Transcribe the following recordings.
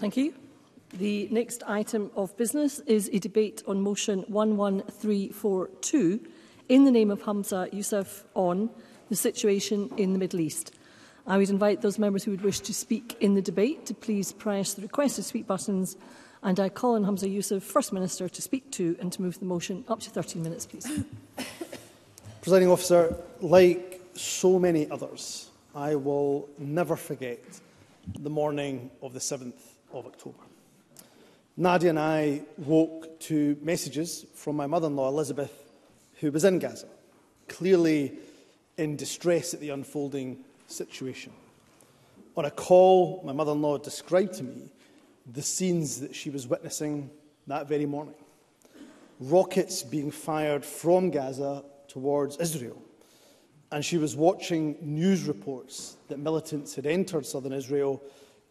Thank you. The next item of business is a debate on motion 11342 in the name of Hamza Youssef on the situation in the Middle East. I would invite those members who would wish to speak in the debate to please press the request to speak buttons and I call on Hamza Youssef, First Minister, to speak to and to move the motion up to 13 minutes, please. Presiding Officer, like so many others, I will never forget the morning of the 7th of October. Nadia and I woke to messages from my mother-in-law, Elizabeth, who was in Gaza, clearly in distress at the unfolding situation. On a call, my mother-in-law described to me the scenes that she was witnessing that very morning. Rockets being fired from Gaza towards Israel. And she was watching news reports that militants had entered southern Israel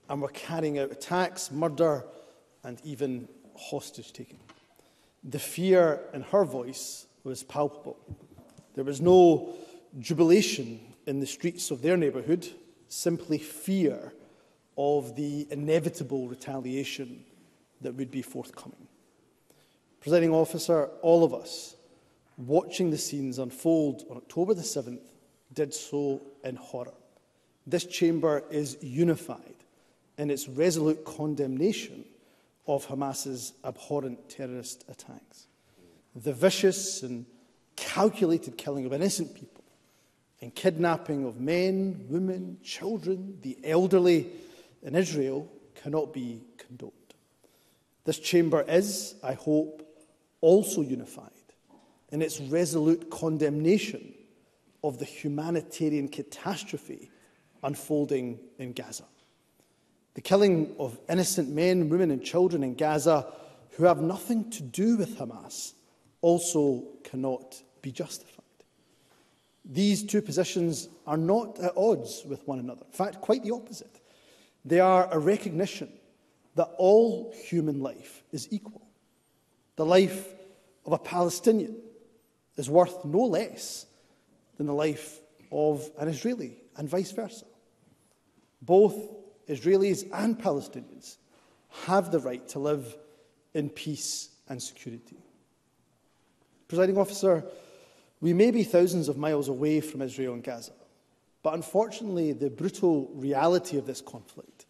and were carrying out attacks, murder, and even hostage taking. The fear in her voice was palpable. There was no jubilation in the streets of their neighbourhood, simply fear of the inevitable retaliation that would be forthcoming. Presiding officer, all of us watching the scenes unfold on October the 7th did so in horror. This chamber is unified in its resolute condemnation of Hamas's abhorrent terrorist attacks. The vicious and calculated killing of innocent people and kidnapping of men, women, children, the elderly in Israel cannot be condoned. This chamber is, I hope, also unified in its resolute condemnation of the humanitarian catastrophe unfolding in Gaza. The killing of innocent men, women and children in Gaza who have nothing to do with Hamas also cannot be justified. These two positions are not at odds with one another. In fact, quite the opposite. They are a recognition that all human life is equal. The life of a Palestinian is worth no less than the life of an Israeli, and vice versa. Both Israelis and Palestinians have the right to live in peace and security. Presiding officer, we may be thousands of miles away from Israel and Gaza, but unfortunately, the brutal reality of this conflict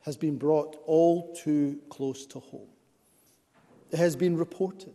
has been brought all too close to home. It has been reported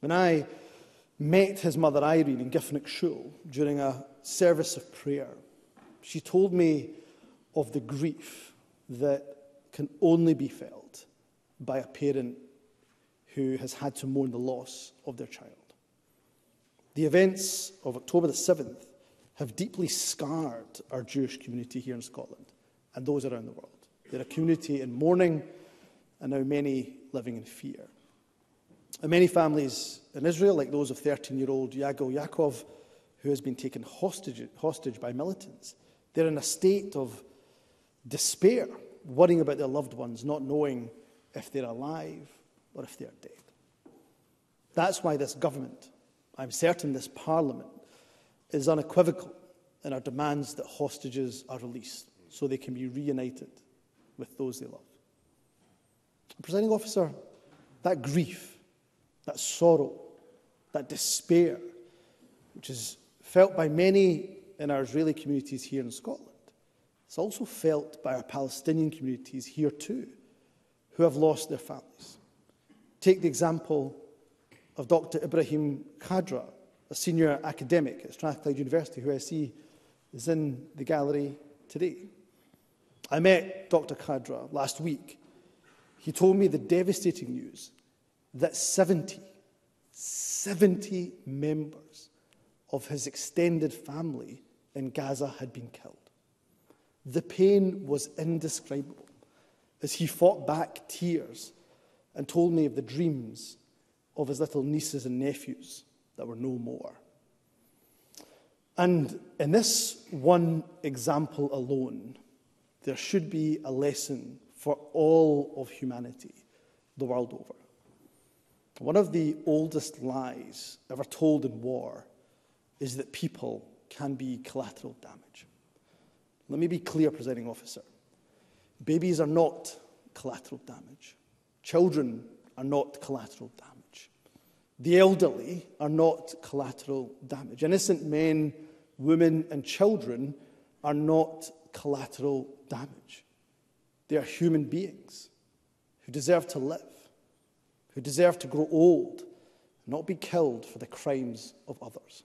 When I met his mother Irene in Giffnock Shul during a service of prayer, she told me of the grief that can only be felt by a parent who has had to mourn the loss of their child. The events of October the 7th have deeply scarred our Jewish community here in Scotland and those around the world. They're a community in mourning and now many living in fear. And many families in Israel, like those of 13-year-old Yago Yakov, who has been taken hostage, hostage by militants, they're in a state of despair, worrying about their loved ones, not knowing if they're alive or if they are dead. That's why this government, I'm certain this parliament, is unequivocal in our demands that hostages are released so they can be reunited with those they love. Presiding officer, that grief, that sorrow, that despair, which is felt by many in our Israeli communities here in Scotland, it's also felt by our Palestinian communities here too, who have lost their families. Take the example of Dr Ibrahim Khadra, a senior academic at Strathclyde University, who I see is in the gallery today. I met Dr Khadra last week. He told me the devastating news that 70, 70 members of his extended family in Gaza had been killed. The pain was indescribable as he fought back tears and told me of the dreams of his little nieces and nephews that were no more. And in this one example alone, there should be a lesson for all of humanity the world over. One of the oldest lies ever told in war is that people can be collateral damage. Let me be clear, presiding officer. Babies are not collateral damage. Children are not collateral damage. The elderly are not collateral damage. Innocent men, women, and children are not collateral damage. They are human beings who deserve to live, who deserve to grow old, not be killed for the crimes of others.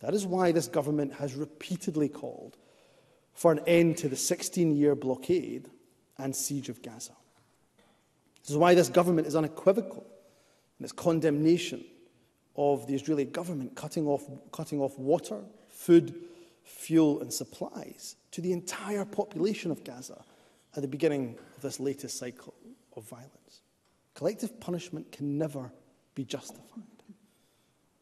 That is why this government has repeatedly called for an end to the 16 year blockade and siege of Gaza. This is why this government is unequivocal in its condemnation of the Israeli government cutting off, cutting off water, food, fuel, and supplies to the entire population of Gaza at the beginning of this latest cycle of violence. Collective punishment can never be justified.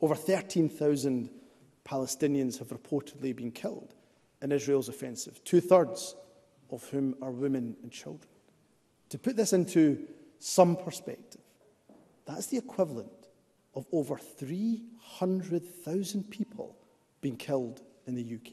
Over 13,000 Palestinians have reportedly been killed in Israel's offensive, two-thirds of whom are women and children. To put this into some perspective, that's the equivalent of over 300,000 people being killed in the UK.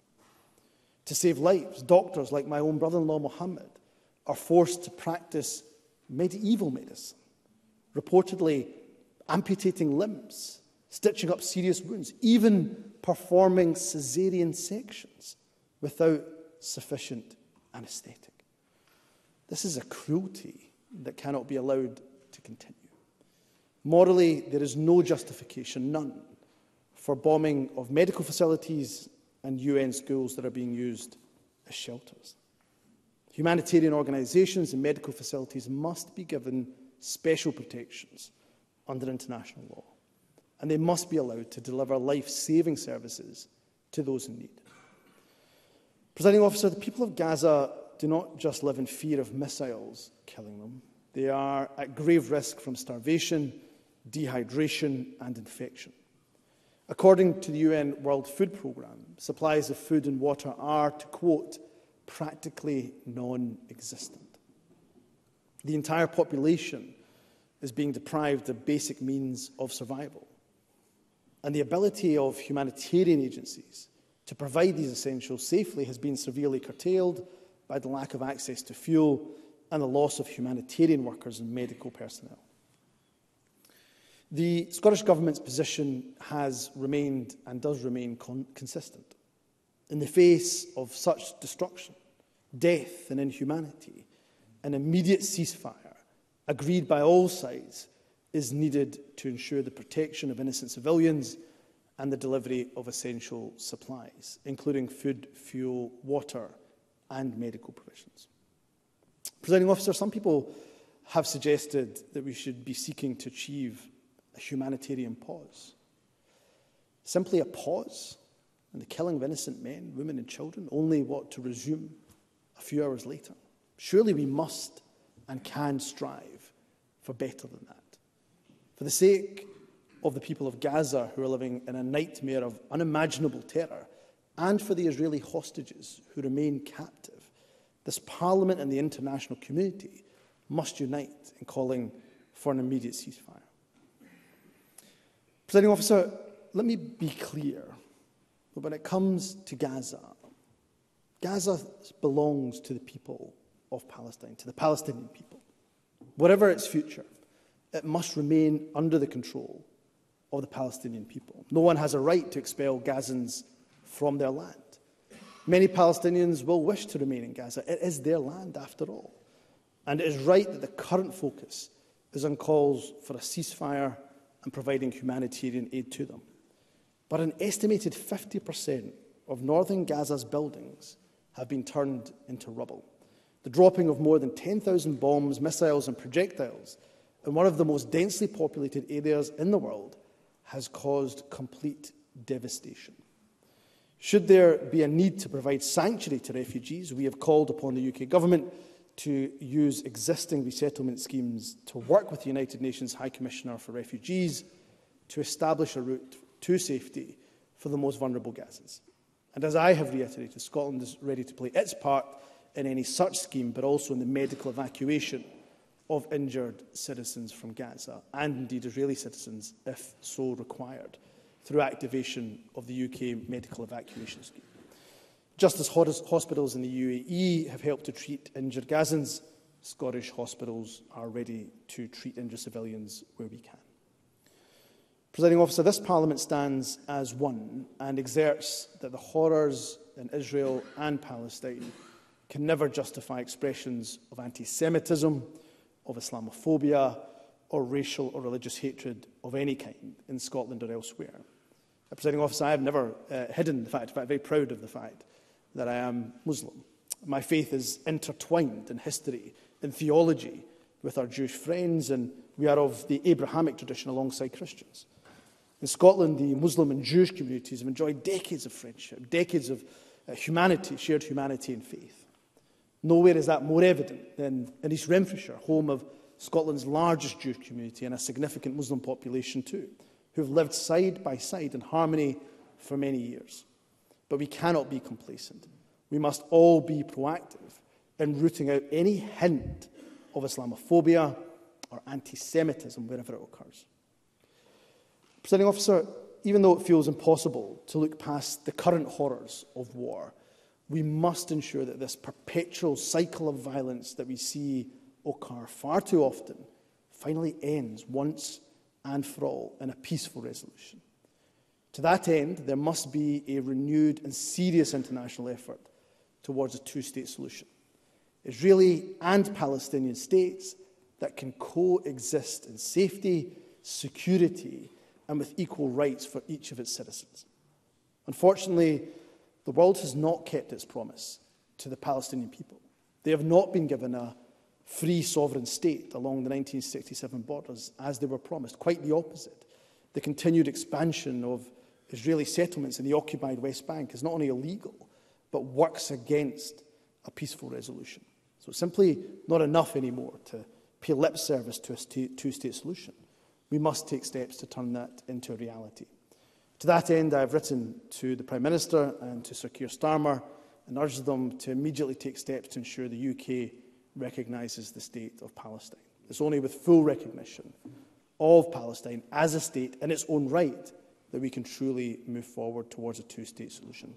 To save lives, doctors like my own brother in law Mohammed are forced to practice medieval medicine. Reportedly, amputating limbs, stitching up serious wounds, even performing caesarean sections without sufficient anesthetic. This is a cruelty that cannot be allowed to continue. Morally, there is no justification, none, for bombing of medical facilities and UN schools that are being used as shelters. Humanitarian organisations and medical facilities must be given special protections under international law, and they must be allowed to deliver life-saving services to those in need. Presiding officer, the people of Gaza do not just live in fear of missiles killing them. They are at grave risk from starvation, dehydration and infection. According to the UN World Food Programme, supplies of food and water are, to quote, practically non-existent. The entire population is being deprived of basic means of survival. And the ability of humanitarian agencies to provide these essentials safely has been severely curtailed by the lack of access to fuel and the loss of humanitarian workers and medical personnel. The Scottish Government's position has remained and does remain con consistent. In the face of such destruction, death and inhumanity, an immediate ceasefire agreed by all sides, is needed to ensure the protection of innocent civilians and the delivery of essential supplies, including food, fuel, water and medical provisions. Presiding officer, some people have suggested that we should be seeking to achieve a humanitarian pause. Simply a pause in the killing of innocent men, women and children, only what to resume a few hours later. Surely we must and can strive for better than that. For the sake of the people of Gaza who are living in a nightmare of unimaginable terror, and for the Israeli hostages who remain captive, this parliament and the international community must unite in calling for an immediate ceasefire. Presiding officer, let me be clear that when it comes to Gaza, Gaza belongs to the people of Palestine, to the Palestinian people whatever its future, it must remain under the control of the Palestinian people. No one has a right to expel Gazans from their land. Many Palestinians will wish to remain in Gaza. It is their land, after all. And it is right that the current focus is on calls for a ceasefire and providing humanitarian aid to them. But an estimated 50% of northern Gaza's buildings have been turned into rubble the dropping of more than 10,000 bombs, missiles and projectiles in one of the most densely populated areas in the world has caused complete devastation. Should there be a need to provide sanctuary to refugees, we have called upon the UK government to use existing resettlement schemes to work with the United Nations High Commissioner for Refugees to establish a route to safety for the most vulnerable Gazans. And as I have reiterated, Scotland is ready to play its part in any such scheme, but also in the medical evacuation of injured citizens from Gaza, and indeed Israeli citizens, if so required, through activation of the UK medical evacuation scheme. Just as hospitals in the UAE have helped to treat injured Gazans, Scottish hospitals are ready to treat injured civilians where we can. Presiding officer, this Parliament stands as one and exerts that the horrors in Israel and Palestine can never justify expressions of anti-Semitism, of Islamophobia, or racial or religious hatred of any kind in Scotland or elsewhere. A presiding officer, I have never uh, hidden the fact, in fact, very proud of the fact that I am Muslim. My faith is intertwined in history, in theology, with our Jewish friends, and we are of the Abrahamic tradition alongside Christians. In Scotland, the Muslim and Jewish communities have enjoyed decades of friendship, decades of uh, humanity, shared humanity and faith. Nowhere is that more evident than in East Renfrewshire, home of Scotland's largest Jewish community and a significant Muslim population too, who have lived side by side in harmony for many years. But we cannot be complacent. We must all be proactive in rooting out any hint of Islamophobia or anti-Semitism wherever it occurs. Presiding officer, even though it feels impossible to look past the current horrors of war, we must ensure that this perpetual cycle of violence that we see occur far too often finally ends once and for all in a peaceful resolution. To that end, there must be a renewed and serious international effort towards a two-state solution. Israeli and Palestinian states that can coexist in safety, security and with equal rights for each of its citizens. Unfortunately, The world has not kept its promise to the Palestinian people. They have not been given a free sovereign state along the 1967 borders as they were promised. Quite the opposite. The continued expansion of Israeli settlements in the occupied West Bank is not only illegal, but works against a peaceful resolution. So it's simply not enough anymore to pay lip service to a two-state solution. We must take steps to turn that into a reality. To that end, I have written to the Prime Minister and to Sir Keir Starmer and urged them to immediately take steps to ensure the UK recognises the state of Palestine. It's only with full recognition of Palestine as a state in its own right that we can truly move forward towards a two-state solution.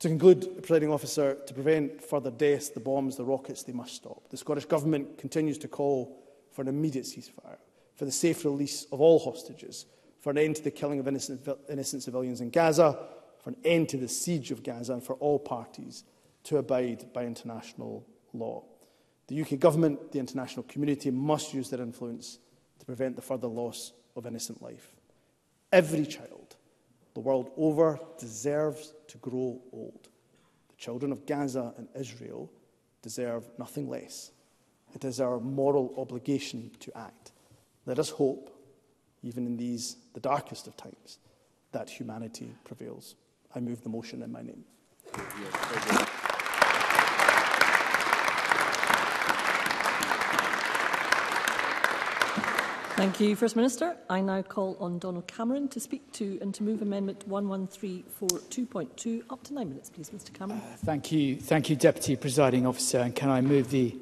To conclude, presiding officer, to prevent further deaths, the bombs, the rockets, they must stop. The Scottish Government continues to call for an immediate ceasefire, for the safe release of all hostages, for an end to the killing of innocent, innocent civilians in Gaza, for an end to the siege of Gaza, and for all parties to abide by international law. The UK government, the international community must use their influence to prevent the further loss of innocent life. Every child the world over deserves to grow old. The children of Gaza and Israel deserve nothing less. It is our moral obligation to act. Let us hope even in these, the darkest of times, that humanity prevails. I move the motion in my name. Thank you, First Minister. I now call on Donald Cameron to speak to and to move Amendment 11342.2 up to nine minutes, please, Mr Cameron. Uh, thank you, thank you, Deputy Presiding Officer. And can I move the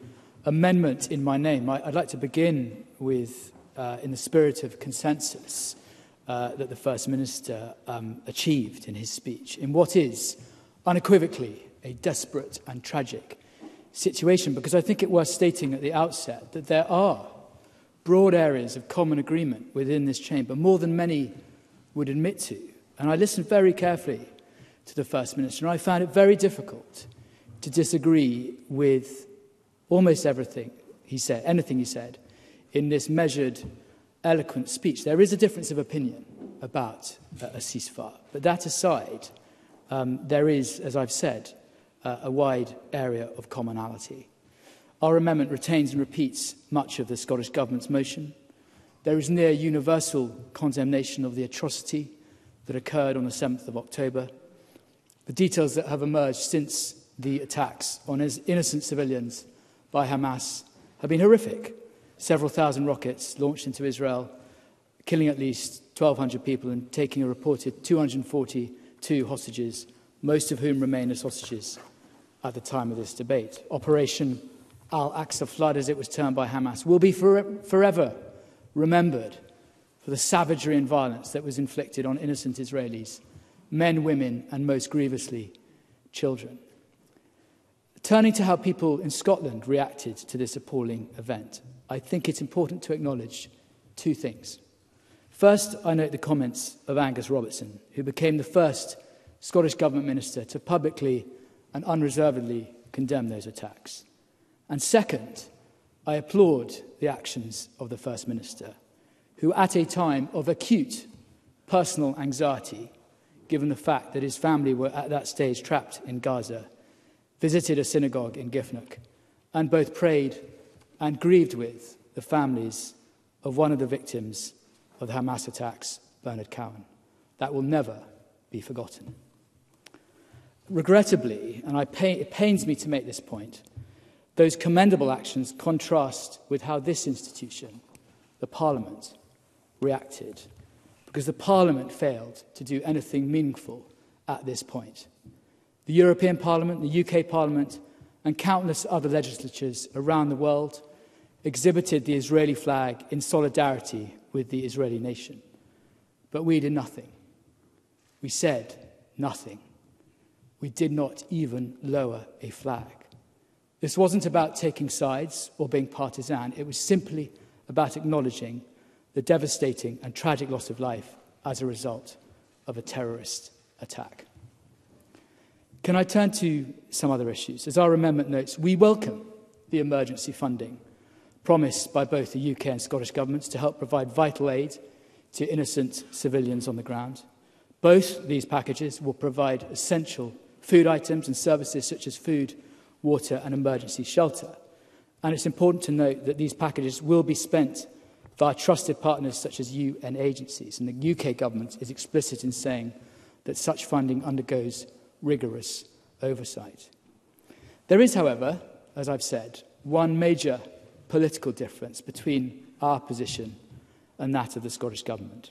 amendment in my name? I, would like to begin with uh, in the spirit of consensus uh, that the First Minister um, achieved in his speech in what is unequivocally a desperate and tragic situation. Because I think it worth stating at the outset that there are broad areas of common agreement within this chamber, more than many would admit to. And I listened very carefully to the First Minister, and I found it very difficult to disagree with almost everything he said, anything he said, in this measured, eloquent speech. There is a difference of opinion about uh, a ceasefire. But that aside, um, there is, as I've said, uh, a wide area of commonality. Our amendment retains and repeats much of the Scottish Government's motion. There is near universal condemnation of the atrocity that occurred on the 7th of October. The details that have emerged since the attacks on innocent civilians by Hamas have been horrific several thousand rockets launched into Israel, killing at least 1,200 people and taking a reported 242 hostages, most of whom remain as hostages at the time of this debate. Operation Al Aqsa Flood, as it was termed by Hamas, will be for forever remembered for the savagery and violence that was inflicted on innocent Israelis, men, women, and most grievously, children. Turning to how people in Scotland reacted to this appalling event. I think it's important to acknowledge two things. First, I note the comments of Angus Robertson, who became the first Scottish Government minister to publicly and unreservedly condemn those attacks. And second, I applaud the actions of the First Minister, who, at a time of acute personal anxiety, given the fact that his family were at that stage trapped in Gaza, visited a synagogue in Gifnock and both prayed and grieved with the families of one of the victims of the Hamas attacks, Bernard Cowan. That will never be forgotten. Regrettably, and pay, it pains me to make this point, those commendable actions contrast with how this institution, the Parliament, reacted, because the Parliament failed to do anything meaningful at this point. The European Parliament, the UK Parliament, and countless other legislatures around the world exhibited the Israeli flag in solidarity with the Israeli nation. But we did nothing. We said nothing. We did not even lower a flag. This wasn't about taking sides or being partisan, it was simply about acknowledging the devastating and tragic loss of life as a result of a terrorist attack. Can I turn to some other issues? As our amendment notes, we welcome the emergency funding promised by both the UK and Scottish governments to help provide vital aid to innocent civilians on the ground. Both these packages will provide essential food items and services such as food, water and emergency shelter. And it's important to note that these packages will be spent via trusted partners such as UN agencies. And the UK government is explicit in saying that such funding undergoes rigorous oversight. There is, however, as I've said, one major political difference between our position and that of the Scottish Government.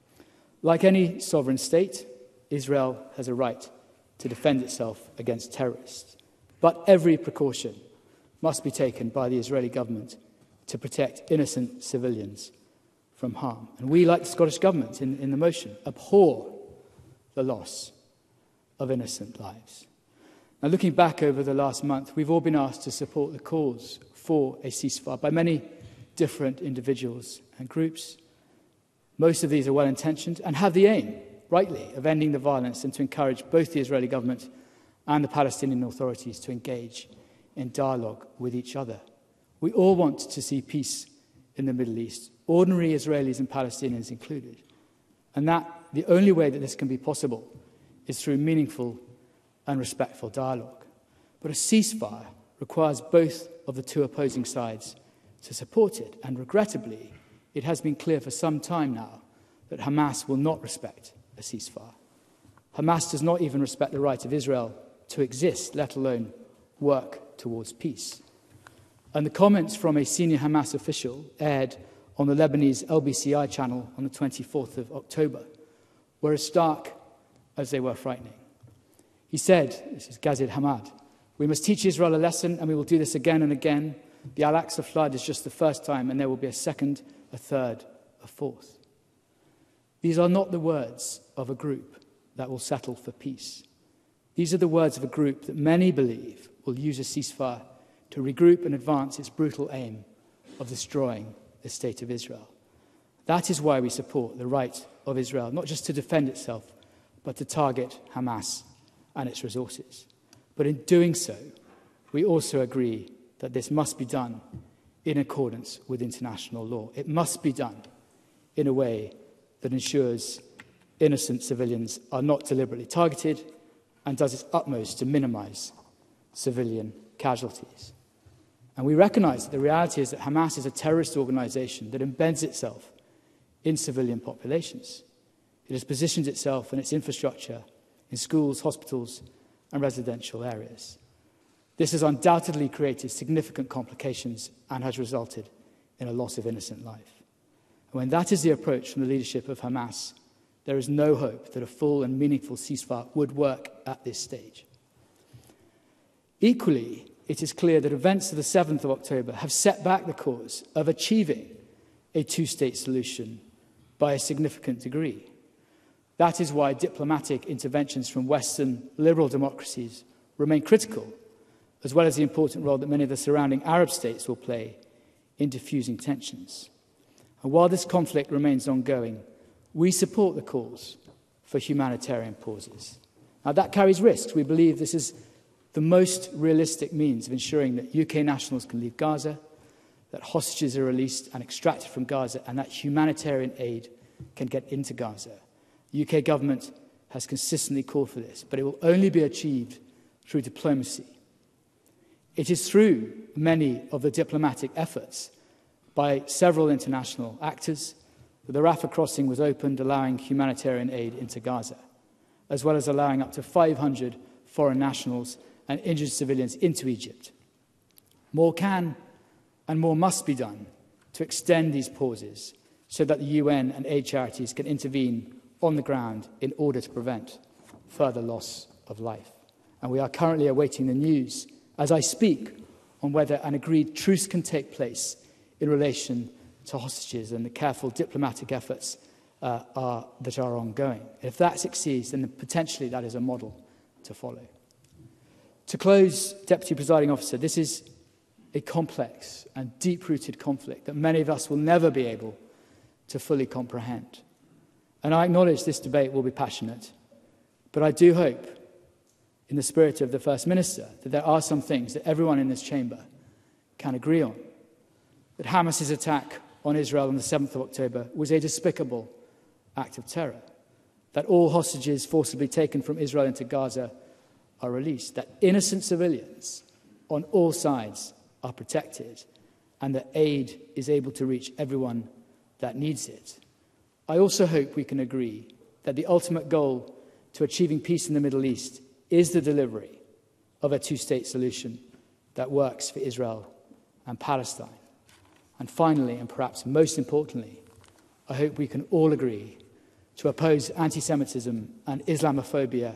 Like any sovereign state, Israel has a right to defend itself against terrorists. But every precaution must be taken by the Israeli government to protect innocent civilians from harm. And we, like the Scottish Government in, in the motion, abhor the loss of innocent lives. Now, looking back over the last month, we've all been asked to support the cause for a ceasefire by many different individuals and groups. Most of these are well intentioned and have the aim, rightly, of ending the violence and to encourage both the Israeli government and the Palestinian authorities to engage in dialogue with each other. We all want to see peace in the Middle East, ordinary Israelis and Palestinians included. And that the only way that this can be possible is through meaningful and respectful dialogue. But a ceasefire requires both of the two opposing sides to support it. And regrettably, it has been clear for some time now that Hamas will not respect a ceasefire. Hamas does not even respect the right of Israel to exist, let alone work towards peace. And the comments from a senior Hamas official aired on the Lebanese LBCI channel on the 24th of October were as stark as they were frightening. He said, this is Ghazid Hamad, we must teach Israel a lesson and we will do this again and again. The Al-Aqsa flood is just the first time and there will be a second, a third, a fourth. These are not the words of a group that will settle for peace. These are the words of a group that many believe will use a ceasefire to regroup and advance its brutal aim of destroying the state of Israel. That is why we support the right of Israel, not just to defend itself, but to target Hamas and its resources. But in doing so, we also agree that this must be done in accordance with international law. It must be done in a way that ensures innocent civilians are not deliberately targeted and does its utmost to minimize civilian casualties. And we recognize that the reality is that Hamas is a terrorist organization that embeds itself in civilian populations. It has positioned itself and its infrastructure in schools, hospitals, and residential areas. This has undoubtedly created significant complications and has resulted in a loss of innocent life. And when that is the approach from the leadership of Hamas, There is no hope that a full and meaningful ceasefire would work at this stage. Equally, it is clear that events of the 7th of October have set back the cause of achieving a two state solution by a significant degree. That is why diplomatic interventions from Western liberal democracies remain critical, as well as the important role that many of the surrounding Arab states will play in diffusing tensions. And while this conflict remains ongoing, We support the calls for humanitarian pauses. Now, that carries risks. We believe this is the most realistic means of ensuring that UK nationals can leave Gaza, that hostages are released and extracted from Gaza, and that humanitarian aid can get into Gaza. The UK government has consistently called for this, but it will only be achieved through diplomacy. It is through many of the diplomatic efforts by several international actors but the Rafah crossing was opened, allowing humanitarian aid into Gaza, as well as allowing up to 500 foreign nationals and injured civilians into Egypt. More can and more must be done to extend these pauses so that the UN and aid charities can intervene on the ground in order to prevent further loss of life. And we are currently awaiting the news as I speak on whether an agreed truce can take place in relation to hostages and the careful diplomatic efforts uh, are, that are ongoing. If that succeeds, then potentially that is a model to follow. To close, Deputy Presiding Officer, this is a complex and deep-rooted conflict that many of us will never be able to fully comprehend. And I acknowledge this debate will be passionate, but I do hope, in the spirit of the First Minister, that there are some things that everyone in this chamber can agree on. That Hamas's attack on Israel on the 7th of October was a despicable act of terror. That all hostages forcibly taken from Israel into Gaza are released. That innocent civilians on all sides are protected. And that aid is able to reach everyone that needs it. I also hope we can agree that the ultimate goal to achieving peace in the Middle East is the delivery of a two state solution that works for Israel and Palestine. And finally, and perhaps most importantly, I hope we can all agree to oppose anti Semitism and Islamophobia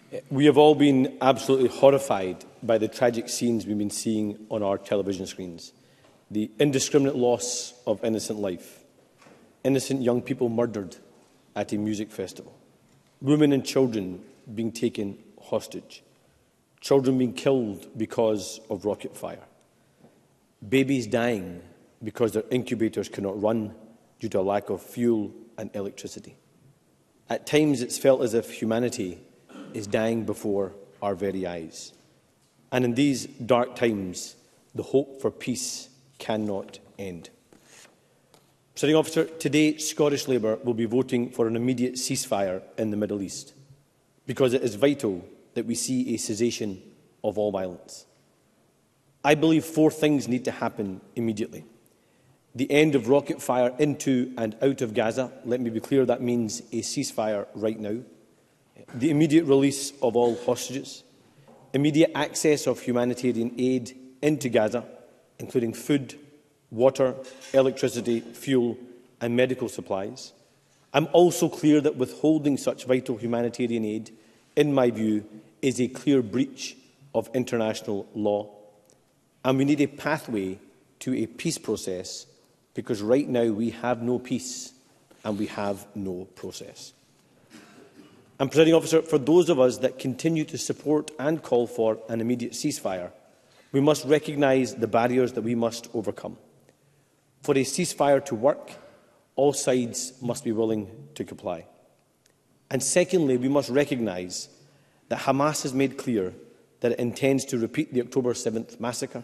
Eh, we have all been absolutely horrified by the tragic scenes we've been seeing on our television screens. The indiscriminate loss of innocent life. Innocent young people murdered at a music festival. Women and children being taken hostage children being killed because of rocket fire, babies dying because their incubators cannot run due to a lack of fuel and electricity. At times, it's felt as if humanity is dying before our very eyes. And in these dark times, the hope for peace cannot end. Sitting officer, today Scottish Labour will be voting for an immediate ceasefire in the Middle East because it is vital that we see a cessation of all violence. I believe four things need to happen immediately. The end of rocket fire into and out of Gaza. Let me be clear, that means a ceasefire right now. The immediate release of all hostages. Immediate access of humanitarian aid into Gaza, including food, water, electricity, fuel and medical supplies. I'm also clear that withholding such vital humanitarian aid, in my view, is a clear breach of international law. And we need a pathway to a peace process because right now we have no peace and we have no process. And, presenting Officer, for those of us that continue to support and call for an immediate ceasefire, we must recognise the barriers that we must overcome. For a ceasefire to work, all sides must be willing to comply. And secondly, we must recognise that Hamas has made clear that it intends to repeat the October 7th massacre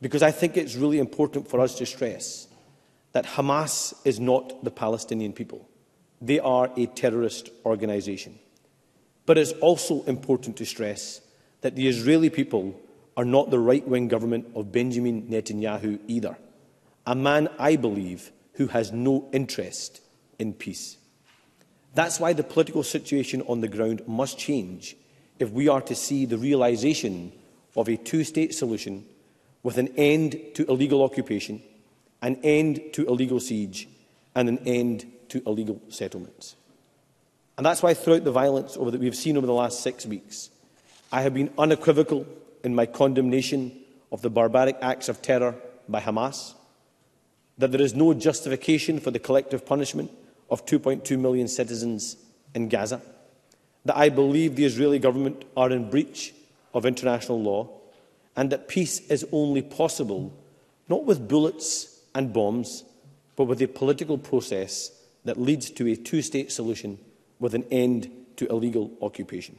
Because I think it's really important for us to stress that Hamas is not the Palestinian people. They are a terrorist organization. But it's also important to stress that the Israeli people are not the right-wing government of Benjamin Netanyahu either, a man, I believe, who has no interest in peace. That's why the political situation on the ground must change if we are to see the realization of a two-state solution with an end to illegal occupation, an end to illegal siege and an end to illegal settlements. And that's why throughout the violence over that we've seen over the last six weeks, I have been unequivocal in my condemnation of the barbaric acts of terror by Hamas, that there is no justification for the collective punishment of 2.2 million citizens in Gaza, that I believe the Israeli government are in breach of international law, and that peace is only possible not with bullets and bombs, but with the political process that leads to a two-state solution with an end to illegal occupation.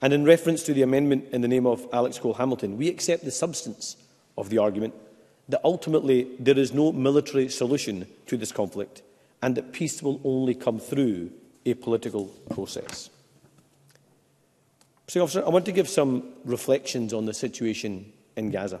And in reference to the amendment in the name of Alex Cole Hamilton, we accept the substance of the argument that ultimately there is no military solution to this conflict and that peace will only come through a political process. So, officer, I want to give some reflections on the situation in Gaza.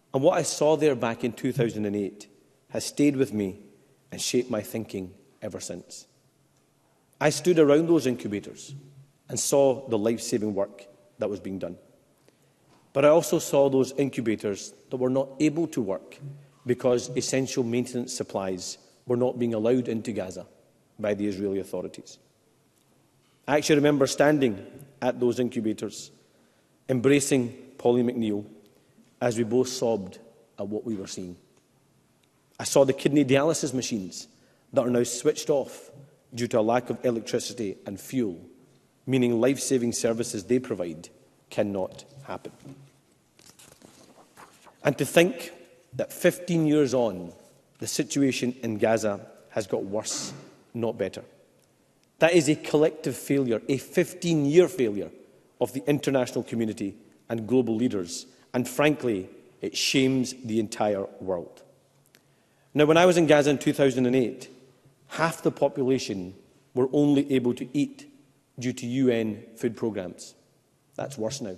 And what I saw there back in 2008 has stayed with me and shaped my thinking ever since. I stood around those incubators and saw the life saving work that was being done. But I also saw those incubators that were not able to work because essential maintenance supplies were not being allowed into Gaza by the Israeli authorities. I actually remember standing at those incubators, embracing Polly McNeil as we both sobbed at what we were seeing. I saw the kidney dialysis machines that are now switched off due to a lack of electricity and fuel, meaning life saving services they provide cannot happen. And to think that 15 years on, the situation in Gaza has got worse, not better. That is a collective failure, a 15-year failure of the international community and global leaders. And frankly, it shames the entire world. Now, when I was in Gaza in 2008, half the population were only able to eat due to UN food programs. That's worse now.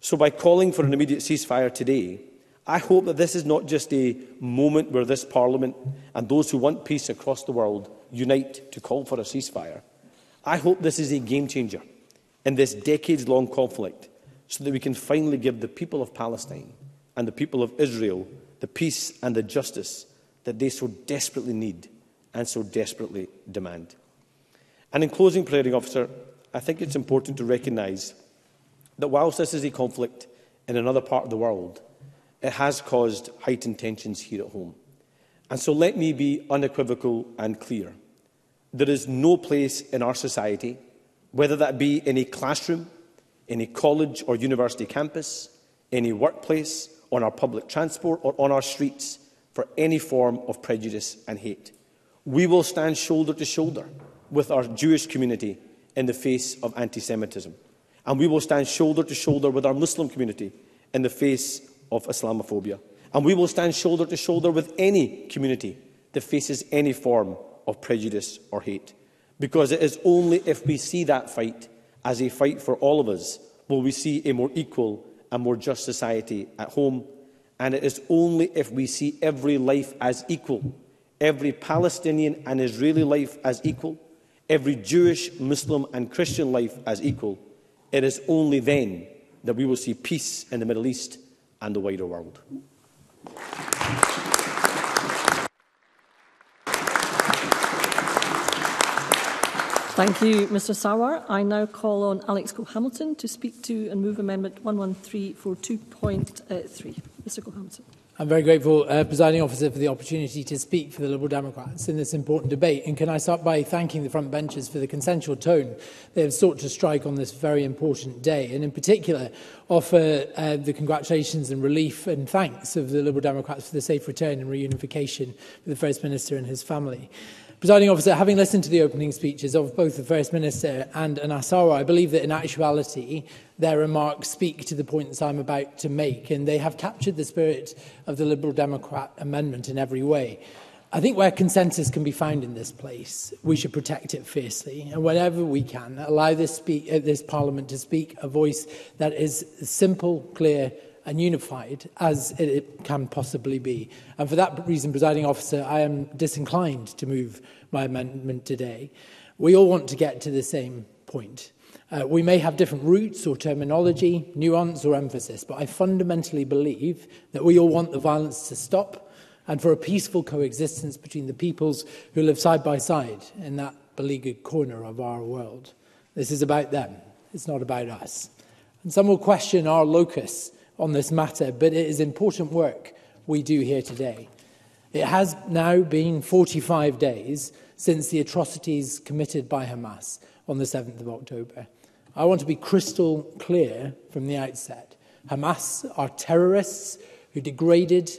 So by calling for an immediate ceasefire today, I hope that this is not just a moment where this Parliament and those who want peace across the world unite to call for a ceasefire. I hope this is a game changer in this decades-long conflict so that we can finally give the people of Palestine and the people of Israel the peace and the justice that they so desperately need and so desperately demand. And in closing, presiding officer, I think it's important to recognise that whilst this is a conflict in another part of the world, it has caused heightened tensions here at home. And so let me be unequivocal and clear there is no place in our society, whether that be in a classroom, in a college or university campus, in a workplace, on our public transport or on our streets, for any form of prejudice and hate. We will stand shoulder to shoulder with our Jewish community in the face of anti-Semitism. And we will stand shoulder to shoulder with our Muslim community in the face of Islamophobia. And we will stand shoulder to shoulder with any community that faces any form of prejudice or hate. Because it is only if we see that fight as a fight for all of us will we see a more equal and more just society at home. And it is only if we see every life as equal, every Palestinian and Israeli life as equal, every Jewish, Muslim and Christian life as equal, it is only then that we will see peace in the Middle East and the wider world. Thank you, Mr Sawar. I now call on Alex Cole-Hamilton to speak to and move Amendment 11342.3. Mr Cole-Hamilton. I'm very grateful, uh, Presiding Officer, for the opportunity to speak for the Liberal Democrats in this important debate. And can I start by thanking the front benches for the consensual tone they have sought to strike on this very important day, and in particular offer uh, the congratulations and relief and thanks of the Liberal Democrats for the safe return and reunification with the First Minister and his family. Presiding officer, having listened to the opening speeches of both the First Minister and Anasara, I believe that in actuality their remarks speak to the points I'm about to make, and they have captured the spirit of the Liberal Democrat amendment in every way. I think where consensus can be found in this place, we should protect it fiercely. And whenever we can, allow this, speak, uh, this Parliament to speak a voice that is simple, clear, and unified as it, it can possibly be. And for that reason, presiding officer, I am disinclined to move my amendment today. We all want to get to the same point. Uh, we may have different routes or terminology, nuance or emphasis, but I fundamentally believe that we all want the violence to stop and for a peaceful coexistence between the peoples who live side by side in that beleaguered corner of our world. This is about them. It's not about us. And some will question our locus on this matter, but it is important work we do here today. It has now been 45 days since the atrocities committed by Hamas on the 7th of October. I want to be crystal clear from the outset. Hamas are terrorists who degraded,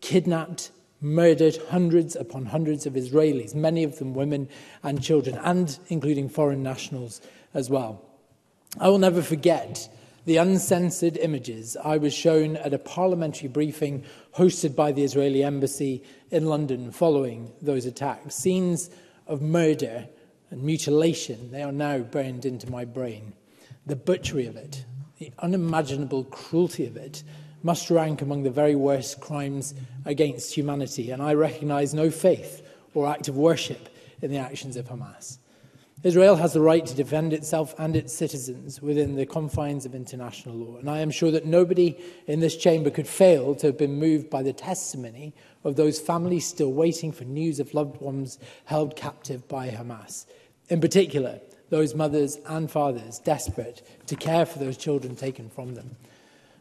kidnapped, murdered hundreds upon hundreds of Israelis, many of them women and children, and including foreign nationals as well. I will never forget the uncensored images I was shown at a parliamentary briefing hosted by the Israeli embassy in London following those attacks. Scenes of murder and mutilation, they are now burned into my brain. The butchery of it, the unimaginable cruelty of it, must rank among the very worst crimes against humanity, and I recognize no faith or act of worship in the actions of Hamas. Israel has the right to defend itself and its citizens within the confines of international law, and I am sure that nobody in this chamber could fail to have been moved by the testimony of those families still waiting for news of loved ones held captive by Hamas. In particular, those mothers and fathers desperate to care for those children taken from them.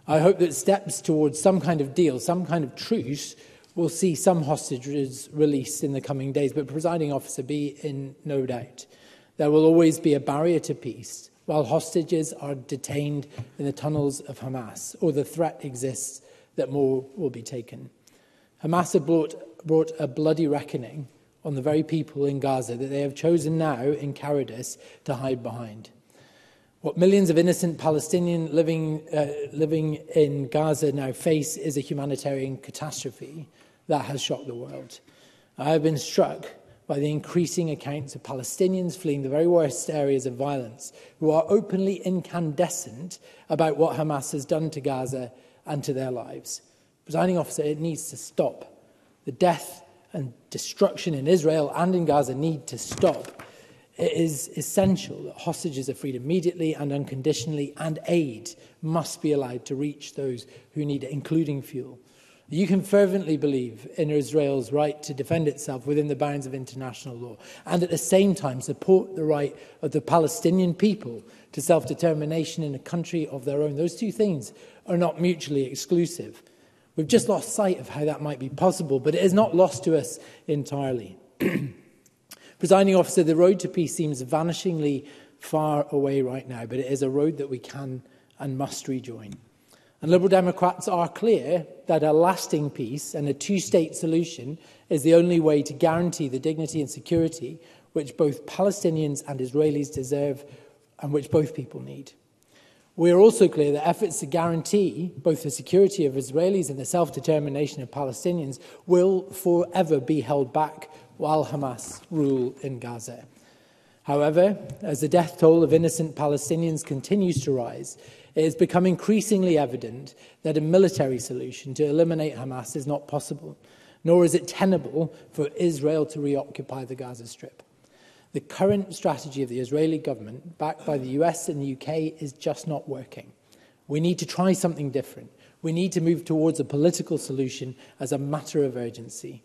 I hope that steps towards some kind of deal, some kind of truce, will see some hostages released in the coming days, but presiding officer be in no doubt. There will always be a barrier to peace while hostages are detained in the tunnels of Hamas, or the threat exists that more will be taken. Hamas have brought, brought a bloody reckoning on the very people in Gaza that they have chosen now in Caridus to hide behind. What millions of innocent Palestinians living, uh, living in Gaza now face is a humanitarian catastrophe that has shocked the world. I have been struck by the increasing accounts of Palestinians fleeing the very worst areas of violence, who are openly incandescent about what Hamas has done to Gaza and to their lives. Presiding officer, it needs to stop. The death and destruction in Israel and in Gaza need to stop. It is essential that hostages are freed immediately and unconditionally, and aid must be allowed to reach those who need it, including fuel. You can fervently believe in Israel's right to defend itself within the bounds of international law and at the same time support the right of the Palestinian people to self-determination in a country of their own. Those two things are not mutually exclusive. We've just lost sight of how that might be possible, but it is not lost to us entirely. Presiding officer, the road to peace seems vanishingly far away right now, but it is a road that we can and must rejoin. And Liberal Democrats are clear that a lasting peace and a two-state solution is the only way to guarantee the dignity and security which both Palestinians and Israelis deserve and which both people need. We are also clear that efforts to guarantee both the security of Israelis and the self-determination of Palestinians will forever be held back while Hamas rule in Gaza. However, as the death toll of innocent Palestinians continues to rise, it has become increasingly evident that a military solution to eliminate Hamas is not possible, nor is it tenable for Israel to reoccupy the Gaza Strip. The current strategy of the Israeli government, backed by the US and the UK, is just not working. We need to try something different. We need to move towards a political solution as a matter of urgency.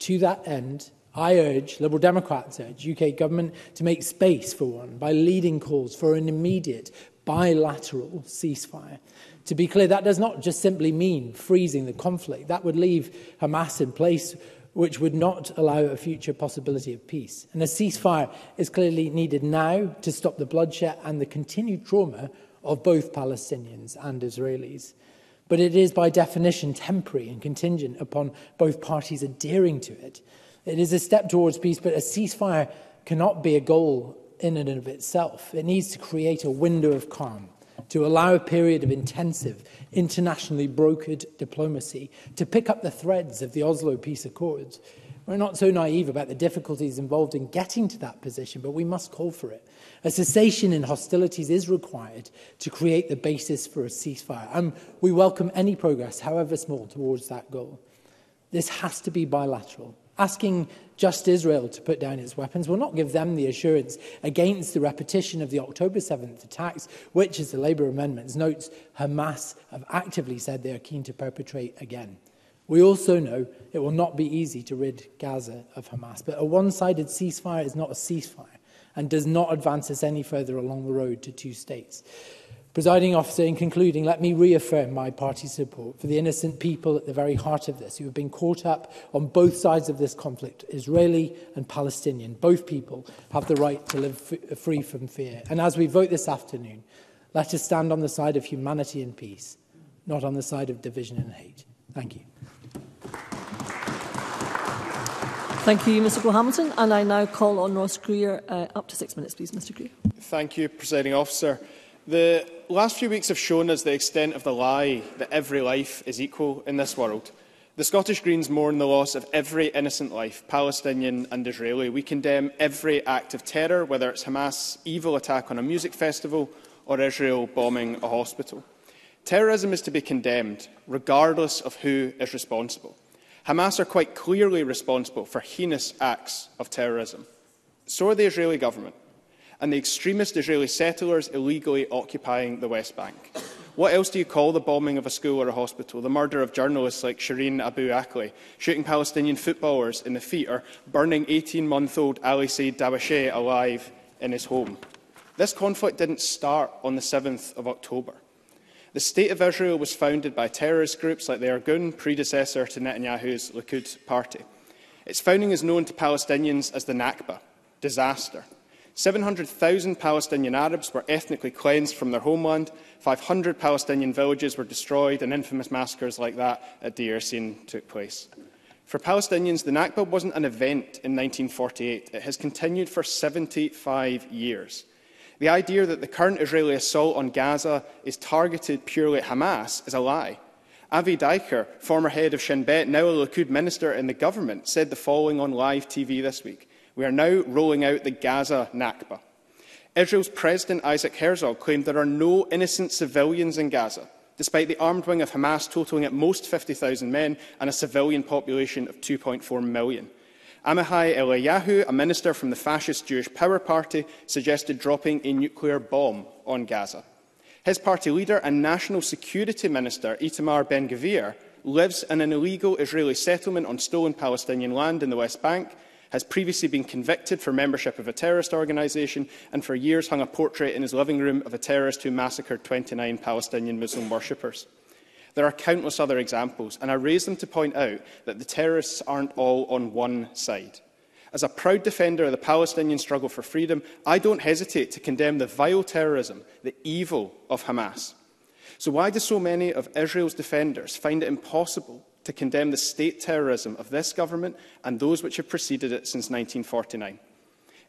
To that end, I urge, Liberal Democrats urge, UK government to make space for one by leading calls for an immediate bilateral ceasefire. To be clear, that does not just simply mean freezing the conflict. That would leave Hamas in place, which would not allow a future possibility of peace. And a ceasefire is clearly needed now to stop the bloodshed and the continued trauma of both Palestinians and Israelis. But it is by definition temporary and contingent upon both parties adhering to it. It is a step towards peace, but a ceasefire cannot be a goal in and of itself. It needs to create a window of calm to allow a period of intensive, internationally brokered diplomacy to pick up the threads of the Oslo Peace Accords. We're not so naive about the difficulties involved in getting to that position, but we must call for it. A cessation in hostilities is required to create the basis for a ceasefire, and we welcome any progress, however small, towards that goal. This has to be bilateral. Asking just Israel to put down its weapons will not give them the assurance against the repetition of the October 7th attacks, which, as the Labour Amendments notes, Hamas have actively said they are keen to perpetrate again. We also know it will not be easy to rid Gaza of Hamas, but a one sided ceasefire is not a ceasefire and does not advance us any further along the road to two states. Presiding officer, in concluding, let me reaffirm my party support for the innocent people at the very heart of this, who have been caught up on both sides of this conflict, Israeli and Palestinian. Both people have the right to live free from fear. And as we vote this afternoon, let us stand on the side of humanity and peace, not on the side of division and hate. Thank you. Thank you, Mr Paul Hamilton. And I now call on Ross Greer. Uh, up to six minutes, please, Mr Greer. Thank you, Presiding Officer. The last few weeks have shown us the extent of the lie that every life is equal in this world. The Scottish Greens mourn the loss of every innocent life, Palestinian and Israeli. We condemn every act of terror, whether it's Hamas' evil attack on a music festival or Israel bombing a hospital. Terrorism is to be condemned, regardless of who is responsible. Hamas are quite clearly responsible for heinous acts of terrorism. So are the Israeli government and the extremist Israeli settlers illegally occupying the West Bank. What else do you call the bombing of a school or a hospital, the murder of journalists like Shireen Abu Akleh, shooting Palestinian footballers in the feet or burning 18-month-old Ali Said Dawasheh alive in his home? This conflict didn't start on the 7th of October. The State of Israel was founded by terrorist groups like the Argun, predecessor to Netanyahu's Likud party. Its founding is known to Palestinians as the Nakba, disaster. 700,000 Palestinian Arabs were ethnically cleansed from their homeland, 500 Palestinian villages were destroyed, and infamous massacres like that at Deir Sin took place. For Palestinians, the Nakba wasn't an event in 1948. It has continued for 75 years. The idea that the current Israeli assault on Gaza is targeted purely at Hamas is a lie. Avi Diker, former head of Shin Bet, now a Likud minister in the government, said the following on live TV this week. We are now rolling out the Gaza Nakba. Israel's President Isaac Herzog claimed there are no innocent civilians in Gaza, despite the armed wing of Hamas totaling at most 50,000 men and a civilian population of 2.4 million. Amihai Eliyahu, a minister from the fascist Jewish Power Party, suggested dropping a nuclear bomb on Gaza. His party leader and National Security Minister, Itamar Ben-Gvir, lives in an illegal Israeli settlement on stolen Palestinian land in the West Bank has previously been convicted for membership of a terrorist organisation and for years hung a portrait in his living room of a terrorist who massacred 29 Palestinian Muslim worshippers. There are countless other examples, and I raise them to point out that the terrorists aren't all on one side. As a proud defender of the Palestinian struggle for freedom, I don't hesitate to condemn the vile terrorism, the evil of Hamas. So why do so many of Israel's defenders find it impossible to condemn the state terrorism of this government and those which have preceded it since 1949.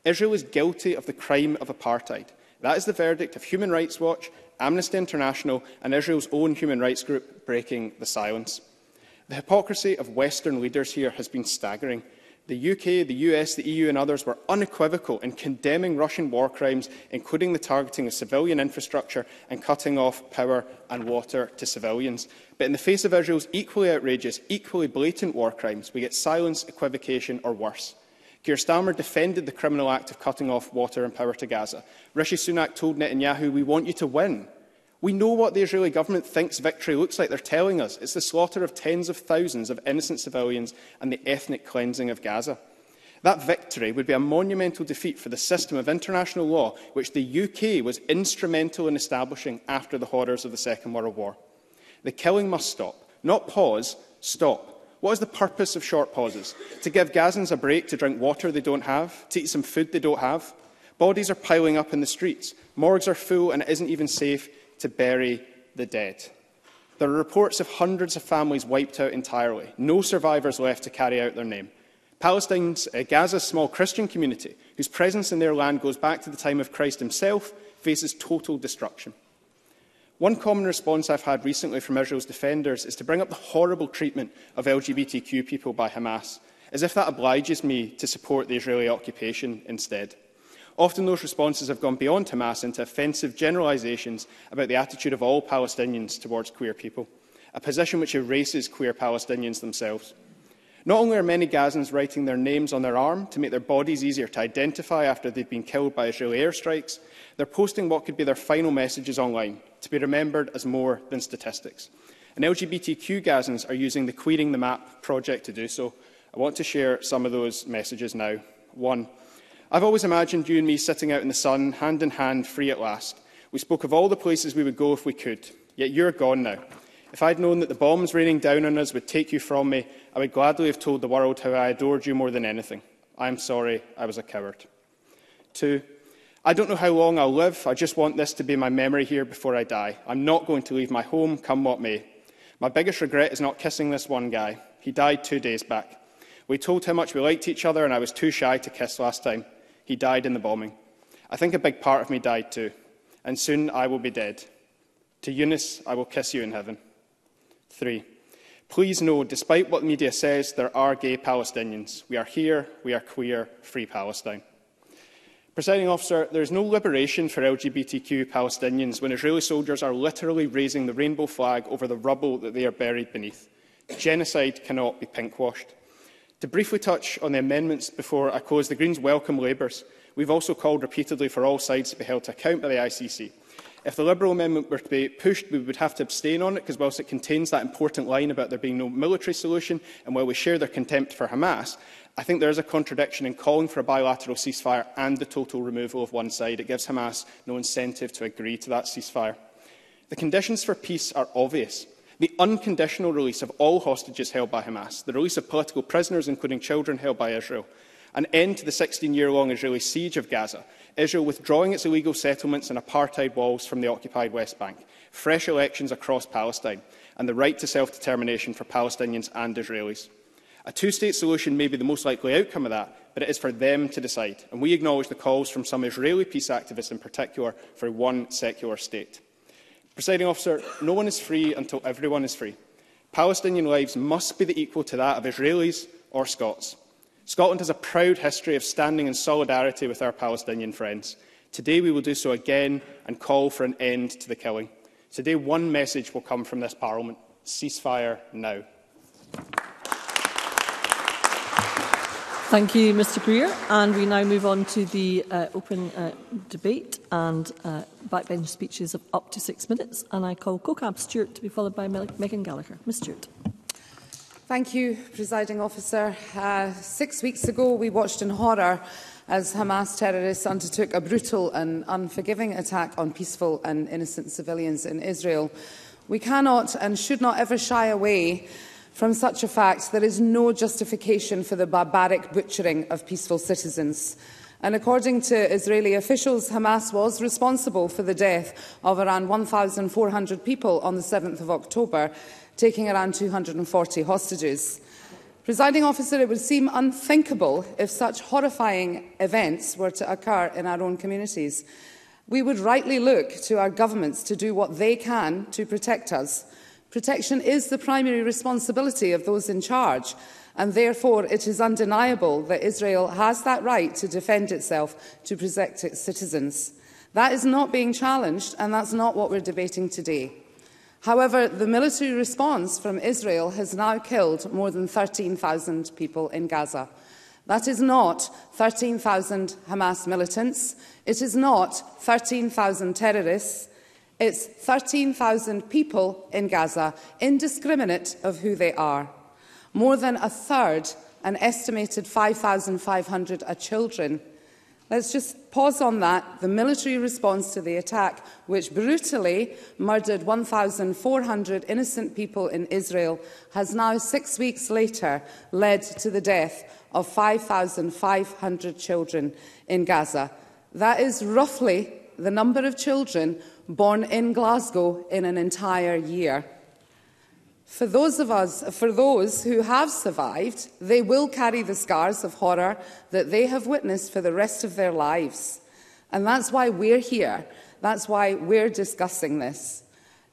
Israel is guilty of the crime of apartheid. That is the verdict of Human Rights Watch, Amnesty International and Israel's own human rights group breaking the silence. The hypocrisy of Western leaders here has been staggering the UK, the US, the EU and others were unequivocal in condemning Russian war crimes, including the targeting of civilian infrastructure and cutting off power and water to civilians. But in the face of Israel's equally outrageous, equally blatant war crimes, we get silence, equivocation or worse. Keir Starmer defended the criminal act of cutting off water and power to Gaza. Rishi Sunak told Netanyahu, we want you to win. We know what the Israeli government thinks victory looks like. They're telling us it's the slaughter of tens of thousands of innocent civilians and the ethnic cleansing of Gaza. That victory would be a monumental defeat for the system of international law which the UK was instrumental in establishing after the horrors of the Second World War. The killing must stop. Not pause, stop. What is the purpose of short pauses? To give Gazans a break to drink water they don't have, to eat some food they don't have? Bodies are piling up in the streets. Morgues are full and it isn't even safe to bury the dead. There are reports of hundreds of families wiped out entirely, no survivors left to carry out their name. Palestine's uh, Gaza's small Christian community, whose presence in their land goes back to the time of Christ himself, faces total destruction. One common response I've had recently from Israel's defenders is to bring up the horrible treatment of LGBTQ people by Hamas, as if that obliges me to support the Israeli occupation instead. Often those responses have gone beyond Hamas into offensive generalisations about the attitude of all Palestinians towards queer people, a position which erases queer Palestinians themselves. Not only are many Gazans writing their names on their arm to make their bodies easier to identify after they've been killed by Israeli airstrikes, they're posting what could be their final messages online, to be remembered as more than statistics. And LGBTQ Gazans are using the Queering the Map project to do so. I want to share some of those messages now. One, I've always imagined you and me sitting out in the sun, hand in hand, free at last. We spoke of all the places we would go if we could, yet you're gone now. If I'd known that the bombs raining down on us would take you from me, I would gladly have told the world how I adored you more than anything. I'm sorry, I was a coward. Two, I don't know how long I'll live. I just want this to be my memory here before I die. I'm not going to leave my home, come what may. My biggest regret is not kissing this one guy. He died two days back. We told how much we liked each other, and I was too shy to kiss last time. He died in the bombing. I think a big part of me died too, and soon I will be dead. To Eunice, I will kiss you in heaven. Three. Please know, despite what the media says, there are gay Palestinians. We are here, we are queer, free Palestine. Presiding officer, there is no liberation for LGBTQ Palestinians when Israeli soldiers are literally raising the rainbow flag over the rubble that they are buried beneath. Genocide cannot be pinkwashed. To briefly touch on the amendments before I close, the Greens welcome Labour's. We've also called repeatedly for all sides to be held to account by the ICC. If the Liberal amendment were to be pushed, we would have to abstain on it, because whilst it contains that important line about there being no military solution, and while we share their contempt for Hamas, I think there is a contradiction in calling for a bilateral ceasefire and the total removal of one side. It gives Hamas no incentive to agree to that ceasefire. The conditions for peace are obvious the unconditional release of all hostages held by Hamas, the release of political prisoners, including children held by Israel, an end to the 16-year-long Israeli siege of Gaza, Israel withdrawing its illegal settlements and apartheid walls from the occupied West Bank, fresh elections across Palestine, and the right to self-determination for Palestinians and Israelis. A two-state solution may be the most likely outcome of that, but it is for them to decide, and we acknowledge the calls from some Israeli peace activists in particular for one secular state. Presiding officer, no one is free until everyone is free. Palestinian lives must be the equal to that of Israelis or Scots. Scotland has a proud history of standing in solidarity with our Palestinian friends. Today we will do so again and call for an end to the killing. Today one message will come from this Parliament. Ceasefire now. Thank you, Mr Greer. And we now move on to the uh, open uh, debate and uh, backbench speeches of up to six minutes. And I call COCAB Stewart to be followed by Megan Gallagher. Ms Stewart. Thank you, Presiding Officer. Uh, six weeks ago, we watched in horror as Hamas terrorists undertook a brutal and unforgiving attack on peaceful and innocent civilians in Israel. We cannot and should not ever shy away From such a fact, there is no justification for the barbaric butchering of peaceful citizens. And according to Israeli officials, Hamas was responsible for the death of around 1,400 people on the 7th of October, taking around 240 hostages. Presiding officer, it would seem unthinkable if such horrifying events were to occur in our own communities. We would rightly look to our governments to do what they can to protect us. Protection is the primary responsibility of those in charge, and therefore it is undeniable that Israel has that right to defend itself to protect its citizens. That is not being challenged, and that's not what we're debating today. However, the military response from Israel has now killed more than 13,000 people in Gaza. That is not 13,000 Hamas militants. It is not 13,000 terrorists. It's 13,000 people in Gaza, indiscriminate of who they are. More than a third, an estimated 5,500, are children. Let's just pause on that. The military response to the attack, which brutally murdered 1,400 innocent people in Israel, has now, six weeks later, led to the death of 5,500 children in Gaza. That is roughly the number of children born in Glasgow in an entire year. For those of us, for those who have survived, they will carry the scars of horror that they have witnessed for the rest of their lives. And that's why we're here. That's why we're discussing this.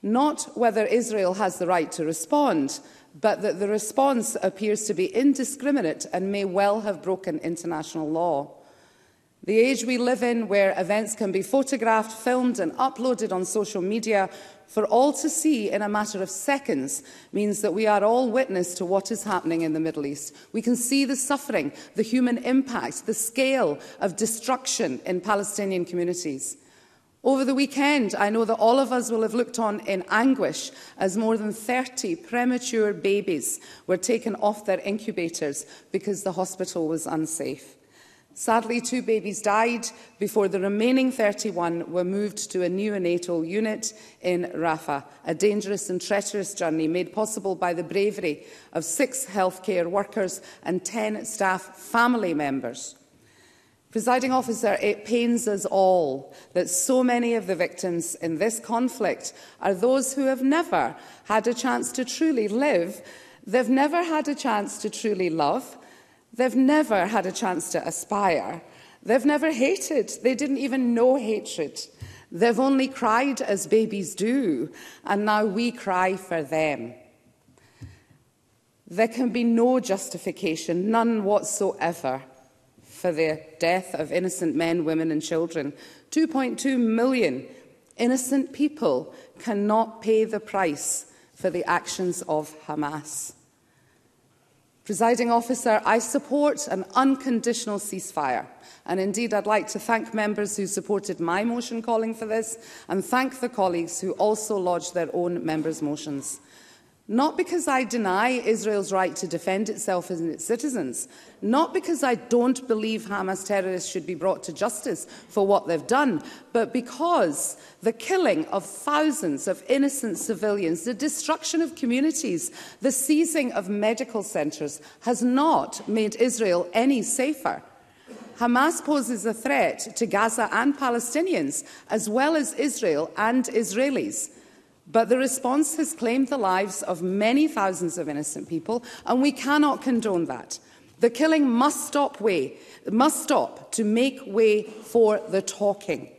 Not whether Israel has the right to respond, but that the response appears to be indiscriminate and may well have broken international law. The age we live in where events can be photographed, filmed and uploaded on social media for all to see in a matter of seconds means that we are all witness to what is happening in the Middle East. We can see the suffering, the human impact, the scale of destruction in Palestinian communities. Over the weekend, I know that all of us will have looked on in anguish as more than 30 premature babies were taken off their incubators because the hospital was unsafe. Sadly, two babies died before the remaining 31 were moved to a neonatal unit in Rafah, a dangerous and treacherous journey made possible by the bravery of six healthcare workers and 10 staff family members. Presiding officer, it pains us all that so many of the victims in this conflict are those who have never had a chance to truly live, they've never had a chance to truly love, They've never had a chance to aspire. They've never hated. They didn't even know hatred. They've only cried as babies do, and now we cry for them. There can be no justification, none whatsoever, for the death of innocent men, women, and children. 2.2 million innocent people cannot pay the price for the actions of Hamas. Presiding officer, I support an unconditional ceasefire. And indeed, I'd like to thank members who supported my motion calling for this and thank the colleagues who also lodged their own members' motions. Not because I deny Israel's right to defend itself and its citizens. Not because I don't believe Hamas terrorists should be brought to justice for what they've done, but because the killing of thousands of innocent civilians, the destruction of communities, the seizing of medical centres has not made Israel any safer. Hamas poses a threat to Gaza and Palestinians, as well as Israel and Israelis. But the response has claimed the lives of many thousands of innocent people, and we cannot condone that. The killing must stop way, must stop to make way for the talking.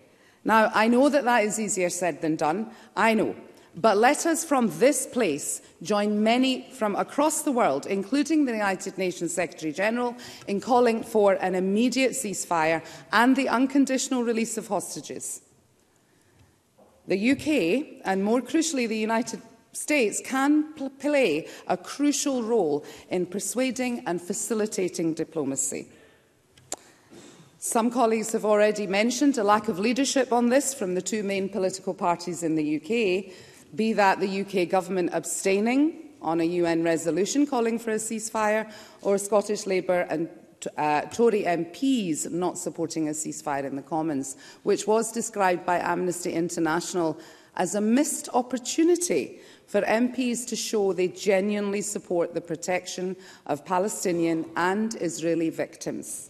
Now, I know that that is easier said than done. I know. But let us from this place join many from across the world, including the United Nations Secretary General, in calling for an immediate ceasefire and the unconditional release of hostages. The UK, and more crucially the United States, can play a crucial role in persuading and facilitating diplomacy. Some colleagues have already mentioned a lack of leadership on this from the two main political parties in the UK, be that the UK government abstaining on a UN resolution calling for a ceasefire or Scottish Labour and uh, Tory MPs not supporting a ceasefire in the Commons, which was described by Amnesty International as a missed opportunity for MPs to show they genuinely support the protection of Palestinian and Israeli victims.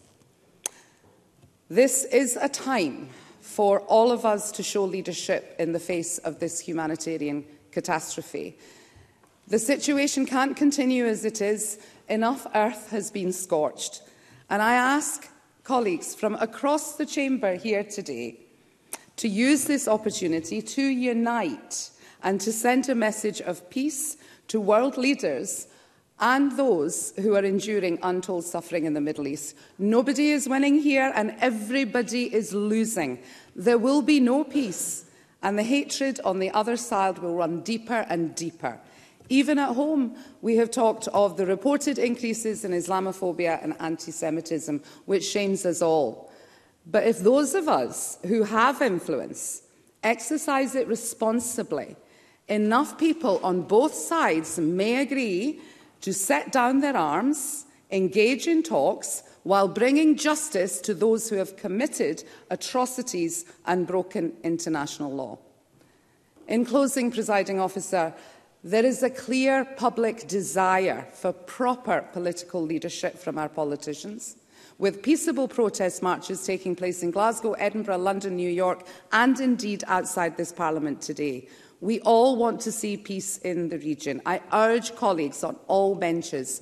This is a time for all of us to show leadership in the face of this humanitarian catastrophe. The situation can't continue as it is. Enough earth has been scorched. And I ask colleagues from across the chamber here today to use this opportunity to unite and to send a message of peace to world leaders and those who are enduring untold suffering in the Middle East. Nobody is winning here and everybody is losing. There will be no peace and the hatred on the other side will run deeper and deeper. Even at home, we have talked of the reported increases in Islamophobia and anti-Semitism, which shames us all. But if those of us who have influence exercise it responsibly, enough people on both sides may agree to set down their arms, engage in talks, while bringing justice to those who have committed atrocities and broken international law. In closing, presiding officer, There is a clear public desire for proper political leadership from our politicians, with peaceable protest marches taking place in Glasgow, Edinburgh, London, New York and indeed outside this Parliament today. We all want to see peace in the region. I urge colleagues on all benches,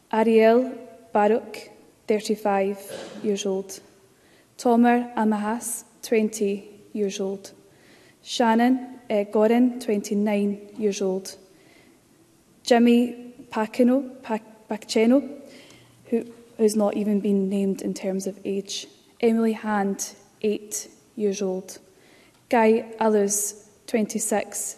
Ariel Baruch, 35 years old. Tomer Amahas, 20 years old. Shannon uh, Gorin, 29 years old. Jimmy Pacino, Paccheno, who has not even been named in terms of age. Emily Hand, 8 years old. Guy Aluz, 26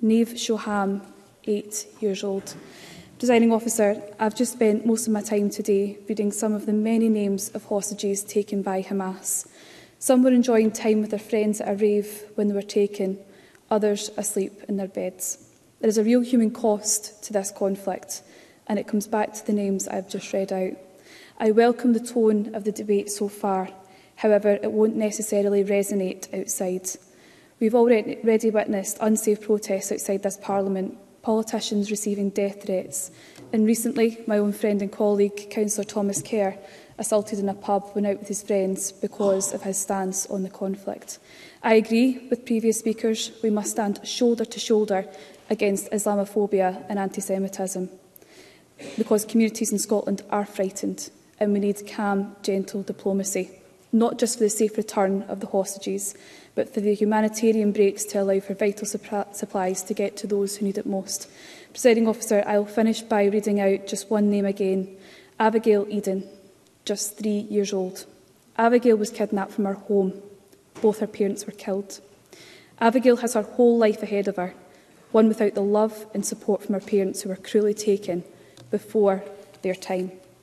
Nave Shoham, 8 years old. Designing officer, I've just spent most of my time today reading some of the many names of hostages taken by Hamas. Some were enjoying time with their friends at a rave when they were taken, others asleep in their beds. There is a real human cost to this conflict, and it comes back to the names I've just read out. I welcome the tone of the debate so far However, it won't necessarily resonate outside. We've already witnessed unsafe protests outside this Parliament, politicians receiving death threats, and recently my own friend and colleague, Councillor Thomas Kerr, assaulted in a pub when out with his friends because of his stance on the conflict. I agree with previous speakers, we must stand shoulder to shoulder against Islamophobia and anti-Semitism because communities in Scotland are frightened and we need calm, gentle diplomacy not just for the safe return of the hostages, but for the humanitarian breaks to allow for vital supplies to get to those who need it most. Presiding officer, I'll finish by reading out just one name again. Abigail Eden, just three years old. Abigail was kidnapped from her home. Both her parents were killed. Abigail has her whole life ahead of her, one without the love and support from her parents who were cruelly taken before their time.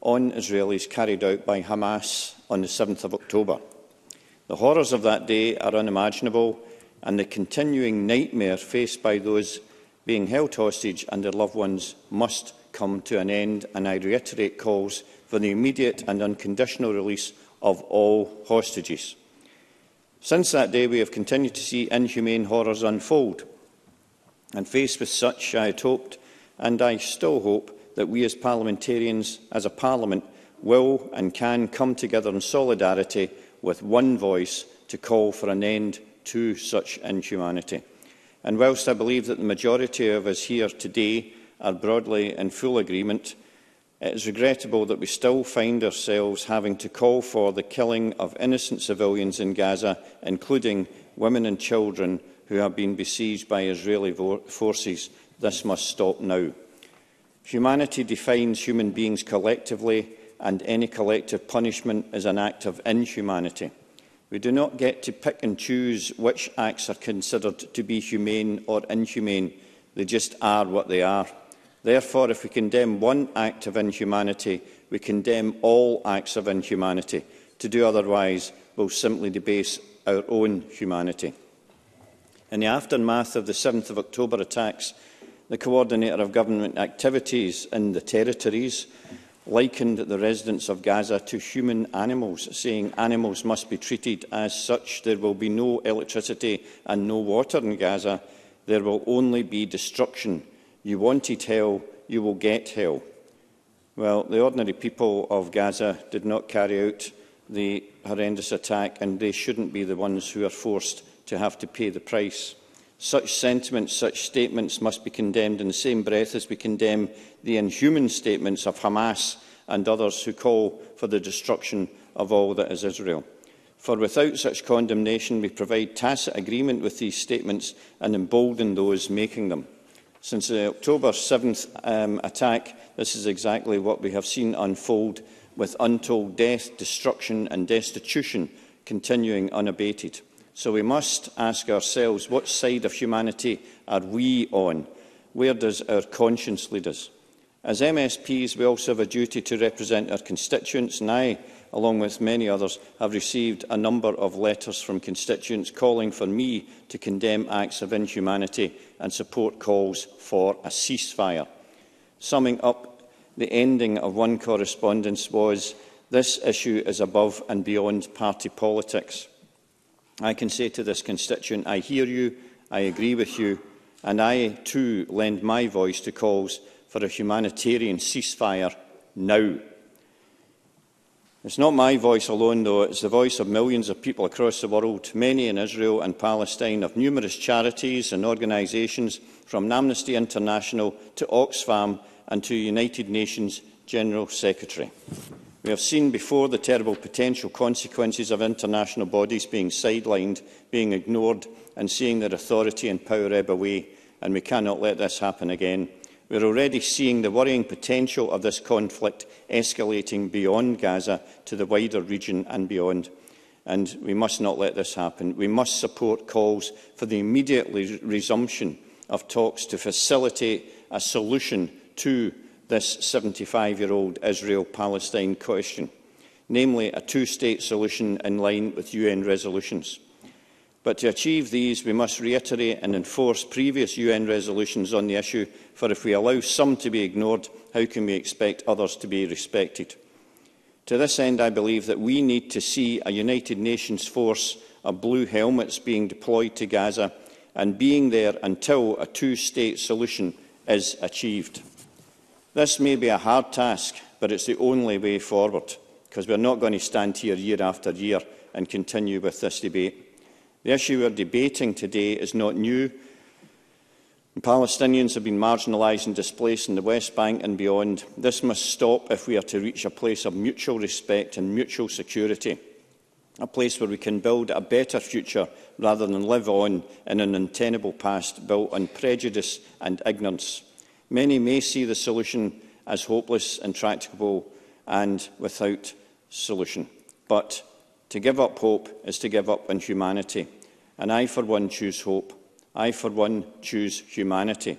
on Israelis carried out by Hamas on the 7th of October. The horrors of that day are unimaginable, and the continuing nightmare faced by those being held hostage and their loved ones must come to an end, and I reiterate calls for the immediate and unconditional release of all hostages. Since that day, we have continued to see inhumane horrors unfold, and faced with such, I had hoped, and I still hope, that we as parliamentarians, as a parliament, will and can come together in solidarity with one voice to call for an end to such inhumanity. And whilst I believe that the majority of us here today are broadly in full agreement, it is regrettable that we still find ourselves having to call for the killing of innocent civilians in Gaza, including women and children who have been besieged by Israeli forces. This must stop now. Humanity defines human beings collectively and any collective punishment is an act of inhumanity. We do not get to pick and choose which acts are considered to be humane or inhumane. They just are what they are. Therefore, if we condemn one act of inhumanity, we condemn all acts of inhumanity. To do otherwise will simply debase our own humanity. In the aftermath of the 7th of October attacks, the Coordinator of Government Activities in the Territories likened the residents of Gaza to human animals, saying animals must be treated as such. There will be no electricity and no water in Gaza. There will only be destruction. You wanted hell, you will get hell. Well, the ordinary people of Gaza did not carry out the horrendous attack and they shouldn't be the ones who are forced to have to pay the price. Such sentiments, such statements must be condemned in the same breath as we condemn the inhuman statements of Hamas and others who call for the destruction of all that is Israel. For without such condemnation, we provide tacit agreement with these statements and embolden those making them. Since the October 7th um, attack, this is exactly what we have seen unfold with untold death, destruction and destitution continuing unabated. So we must ask ourselves, what side of humanity are we on? Where does our conscience lead us? As MSPs, we also have a duty to represent our constituents, and I, along with many others, have received a number of letters from constituents calling for me to condemn acts of inhumanity and support calls for a ceasefire. Summing up, the ending of one correspondence was, this issue is above and beyond party politics. I can say to this constituent, I hear you, I agree with you, and I too lend my voice to calls for a humanitarian ceasefire now. It's not my voice alone, though. It's the voice of millions of people across the world, many in Israel and Palestine, of numerous charities and organisations, from Amnesty International to Oxfam and to United Nations General Secretary. We have seen before the terrible potential consequences of international bodies being sidelined, being ignored and seeing their authority and power ebb away, and we cannot let this happen again. We're already seeing the worrying potential of this conflict escalating beyond Gaza to the wider region and beyond. And we must not let this happen. We must support calls for the immediate resumption of talks to facilitate a solution to this 75-year-old Israel-Palestine question, namely a two-state solution in line with UN resolutions. But to achieve these, we must reiterate and enforce previous UN resolutions on the issue, for if we allow some to be ignored, how can we expect others to be respected? To this end, I believe that we need to see a United Nations force of blue helmets being deployed to Gaza and being there until a two-state solution is achieved. This may be a hard task, but it's the only way forward, because we're not going to stand here year after year and continue with this debate. The issue we're debating today is not new. Palestinians have been marginalised and displaced in the West Bank and beyond. This must stop if we are to reach a place of mutual respect and mutual security, a place where we can build a better future rather than live on in an untenable past built on prejudice and ignorance. Many may see the solution as hopeless, intractable and without solution. But to give up hope is to give up on humanity. And I, for one, choose hope. I, for one, choose humanity.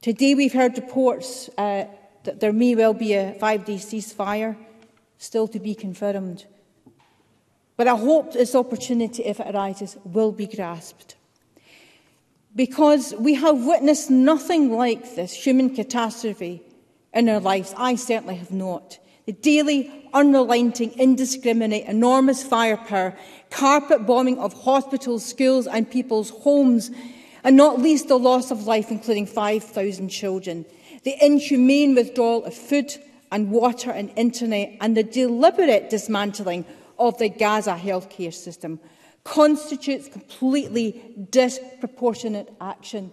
Today we've heard reports uh, that there may well be a five-day ceasefire still to be confirmed. But I hope this opportunity, if it arises, will be grasped. Because we have witnessed nothing like this human catastrophe in our lives. I certainly have not. The daily, unrelenting, indiscriminate, enormous firepower, carpet bombing of hospitals, schools and people's homes, and not least the loss of life, including 5,000 children. The inhumane withdrawal of food and water and internet, and the deliberate dismantling of the Gaza healthcare system constitutes completely disproportionate action.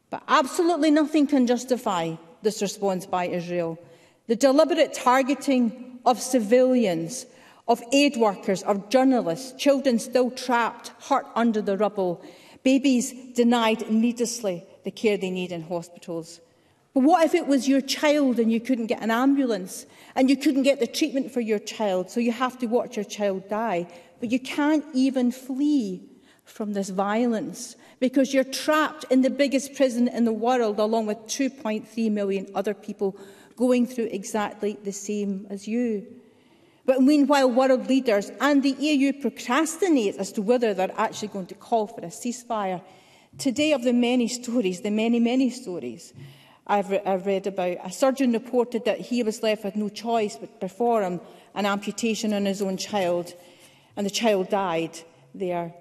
But absolutely nothing can justify this response by Israel. The deliberate targeting of civilians of aid workers, of journalists, children still trapped, hurt under the rubble, babies denied needlessly the care they need in hospitals. But what if it was your child and you couldn't get an ambulance and you couldn't get the treatment for your child, so you have to watch your child die, but you can't even flee from this violence because you're trapped in the biggest prison in the world along with 2.3 million other people going through exactly the same as you. But meanwhile, world leaders and the EU procrastinate as to whether they're actually going to call for a ceasefire. Today, of the many stories, the many, many stories I've, re I've read about, a surgeon reported that he was left with no choice but to perform an amputation on his own child, and the child died there.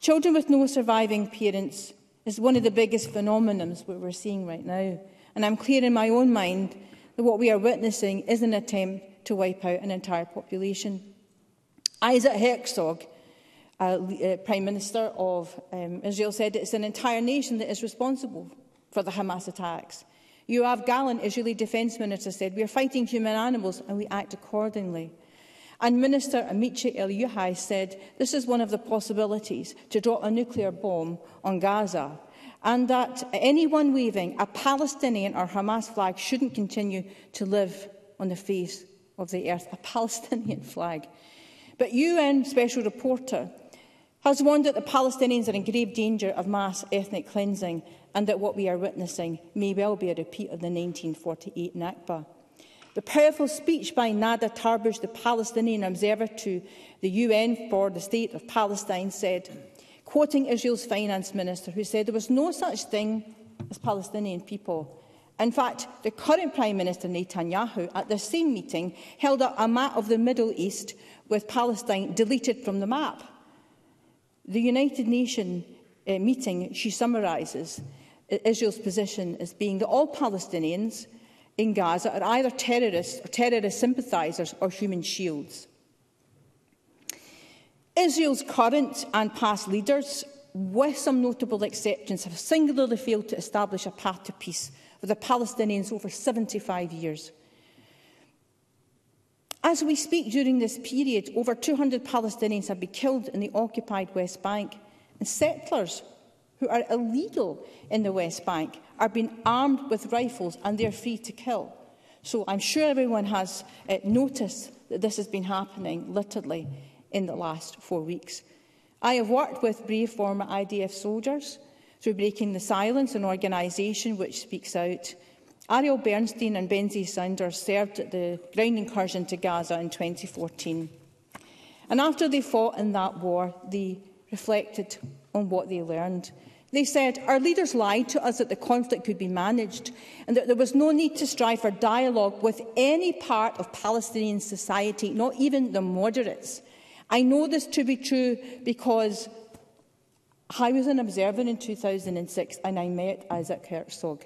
Children with no surviving parents is one of the biggest phenomenons we're seeing right now. And I'm clear in my own mind that what we are witnessing is an attempt to wipe out an entire population. Isaac Herzog, uh, uh, Prime Minister of um, Israel, said it's an entire nation that is responsible for the Hamas attacks. Yoav Gallant, Israeli Defence Minister, said, we are fighting human animals and we act accordingly. And Minister Amici El Yuhai said, this is one of the possibilities to drop a nuclear bomb on Gaza and that anyone waving a Palestinian or Hamas flag shouldn't continue to live on the face of the earth, a Palestinian flag. But UN Special Reporter has warned that the Palestinians are in grave danger of mass ethnic cleansing and that what we are witnessing may well be a repeat of the 1948 Nakba. The powerful speech by Nada Tarbush, the Palestinian observer to the UN for the State of Palestine, said, quoting Israel's finance minister, who said there was no such thing as Palestinian people, In fact, the current Prime Minister Netanyahu at the same meeting held up a map of the Middle East with Palestine deleted from the map. The United Nations uh, eh, meeting, she summarises Israel's position as being that all Palestinians in Gaza are either terrorists or terrorist sympathisers or human shields. Israel's current and past leaders, with some notable exceptions, have singularly failed to establish a path to peace with the Palestinians over 75 years. As we speak during this period, over 200 Palestinians have been killed in the occupied West Bank, and settlers who are illegal in the West Bank are being armed with rifles and they're free to kill. So I'm sure everyone has uh, noticed that this has been happening literally in the last four weeks. I have worked with brave former IDF soldiers through breaking the silence an organisation which speaks out. Ariel Bernstein and Benzie Sanders served at the ground incursion to Gaza in 2014. And after they fought in that war, they reflected on what they learned. They said, our leaders lied to us that the conflict could be managed and that there was no need to strive for dialogue with any part of Palestinian society, not even the moderates. I know this to be true because I was an observer in 2006 and I met Isaac Herzog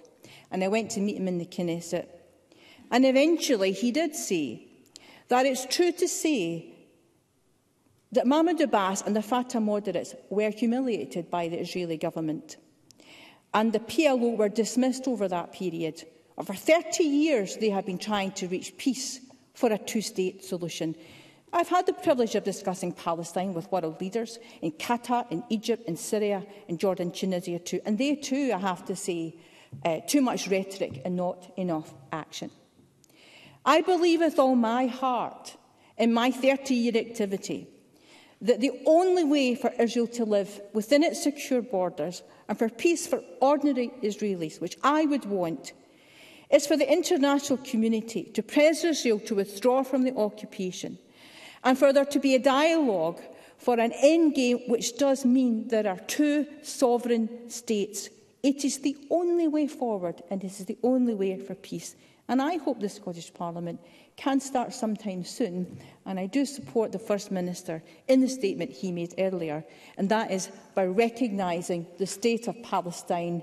and I went to meet him in the Knesset. And eventually he did say that it's true to say that Mahmoud Abbas and the Fatah moderates were humiliated by the Israeli government. And the PLO were dismissed over that period. Over 30 years, they have been trying to reach peace for a two-state solution. I've had the privilege of discussing Palestine with world leaders in Qatar, in Egypt, in Syria, in Jordan, Tunisia too, and they too, I have to say, uh, too much rhetoric and not enough action. I believe with all my heart in my 30-year activity that the only way for Israel to live within its secure borders and for peace for ordinary Israelis, which I would want, is for the international community to press Israel to withdraw from the occupation and further to be a dialogue for an end game which does mean there are two sovereign states. It is the only way forward and it is the only way for peace. And I hope the Scottish Parliament can start sometime soon. And I do support the First Minister in the statement he made earlier, and that is by recognising the state of Palestine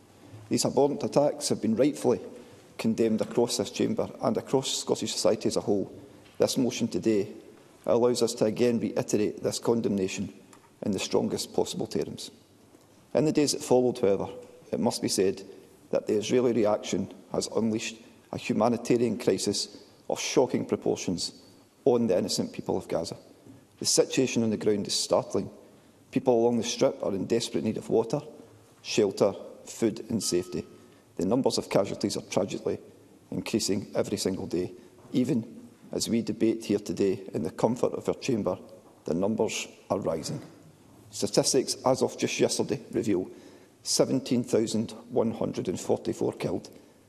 These abhorrent attacks have been rightfully condemned across this chamber and across Scottish society as a whole, This motion today allows us to again reiterate this condemnation in the strongest possible terms. In the days that followed, however, it must be said that the Israeli reaction has unleashed a humanitarian crisis of shocking proportions on the innocent people of Gaza. The situation on the ground is startling. People along the Strip are in desperate need of water, shelter, food and safety. The numbers of casualties are tragically increasing every single day, even As we debate here today in the comfort of our chamber, the numbers are rising. Statistics as of just yesterday reveal 17,144 killed,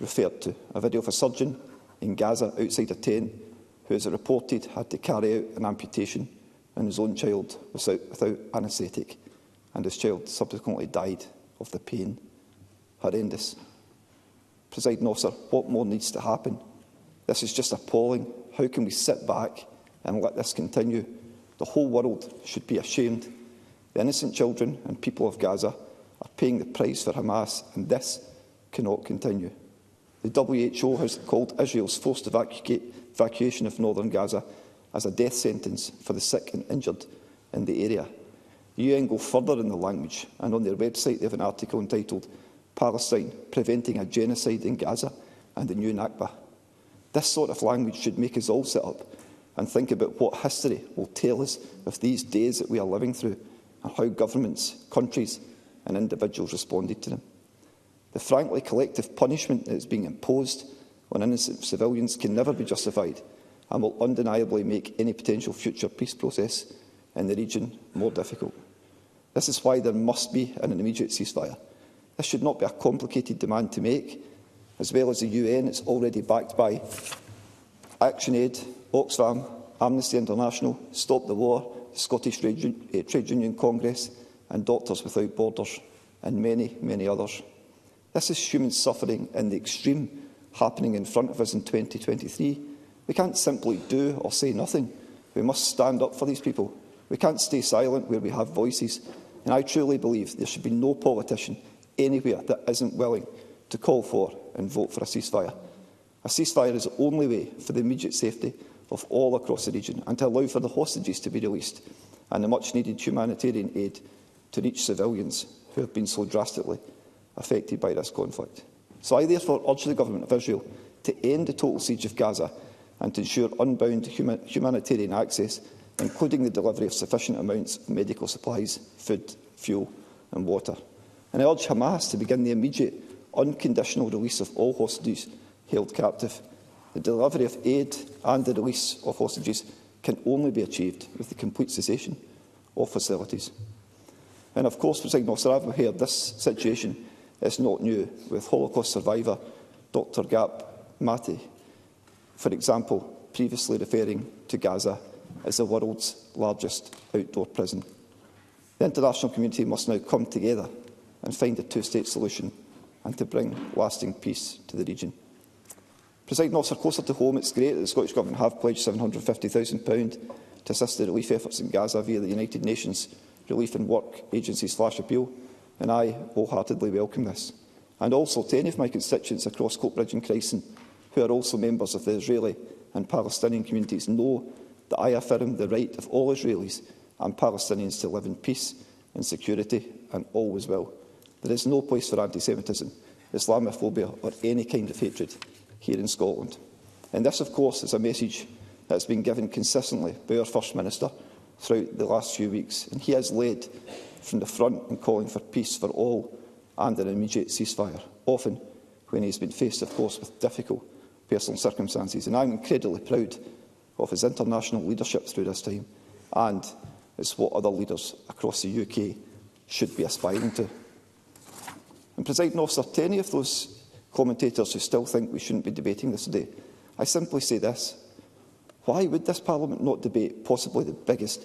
referred to, a video of a surgeon in Gaza outside a tent who, as it reported, had to carry out an amputation on his own child without, without anaesthetic, and his child subsequently died of the pain. Horrendous. Presiding officer, what more needs to happen? This is just appalling. How can we sit back and let this continue. The whole world should be ashamed. The innocent children and people of Gaza are paying the price for Hamas, and this cannot continue. The WHO has called Israel's forced evacuate, evacuation of northern Gaza as a death sentence for the sick and injured in the area. The UN go further in the language, and on their website they have an article entitled Palestine Preventing a Genocide in Gaza and the New Nakba. This sort of language should make us all sit up and think about what history will tell us of these days that we are living through and how governments, countries and individuals responded to them. The frankly collective punishment that is being imposed on innocent civilians can never be justified and will undeniably make any potential future peace process in the region more difficult. This is why there must be an immediate ceasefire. This should not be a complicated demand to make, as well as the UN, it's already backed by ActionAid, Oxfam, Amnesty International, Stop the War, Scottish Trade, eh, Trade Union Congress and Doctors Without Borders, and many, many others. This is human suffering in the extreme happening in front of us in 2023. We can't simply do or say nothing. We must stand up for these people. We can't stay silent where we have voices. And I truly believe there should be no politician anywhere that isn't willing to call for and vote for a ceasefire. A ceasefire is the only way for the immediate safety of all across the region and to allow for the hostages to be released and the much-needed humanitarian aid to reach civilians who have been so drastically affected by this conflict. So I therefore urge the Government of Israel to end the total siege of Gaza and to ensure unbound human humanitarian access, including the delivery of sufficient amounts of medical supplies, food, fuel and water. And I urge Hamas to begin the immediate unconditional release of all hostages held captive, the delivery of aid and the release of hostages can only be achieved with the complete cessation of facilities. And of course, for Signal Sarava here, this situation is not new, with Holocaust survivor Dr Gap Matty, for example, previously referring to Gaza as the world's largest outdoor prison. The international community must now come together and find a two-state solution and to bring lasting peace to the region. Presiding officer, closer to home, it's great that the Scottish Government have pledged £750,000 to assist the relief efforts in Gaza via the United Nations Relief and Work Agency slash appeal, and I wholeheartedly welcome this. And also to any of my constituents across Coatbridge and Crescent, who are also members of the Israeli and Palestinian communities, know that I affirm the right of all Israelis and Palestinians to live in peace and security, and always will. There is no place for anti-Semitism, Islamophobia or any kind of hatred here in Scotland. And this, of course, is a message that's been given consistently by our First Minister throughout the last few weeks, and he has led from the front in calling for peace for all and an immediate ceasefire, often when he's been faced, of course, with difficult personal circumstances. And I'm incredibly proud of his international leadership through this time, and it's what other leaders across the UK should be aspiring to. And, President Officer, to any of those commentators who still think we shouldn't be debating this today. I simply say this. Why would this Parliament not debate possibly the biggest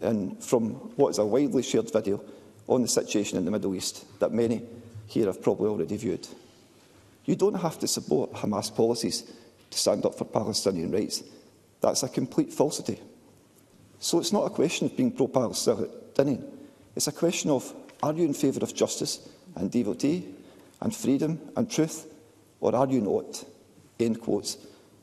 and from what is a widely shared video on the situation in the Middle East that many here have probably already viewed. You don't have to support Hamas policies to stand up for Palestinian rights. That's a complete falsity. So it's not a question of being pro-Palestinian. It's a question of, are you in favour of justice and devotee and freedom and truth or are you not? End quotes.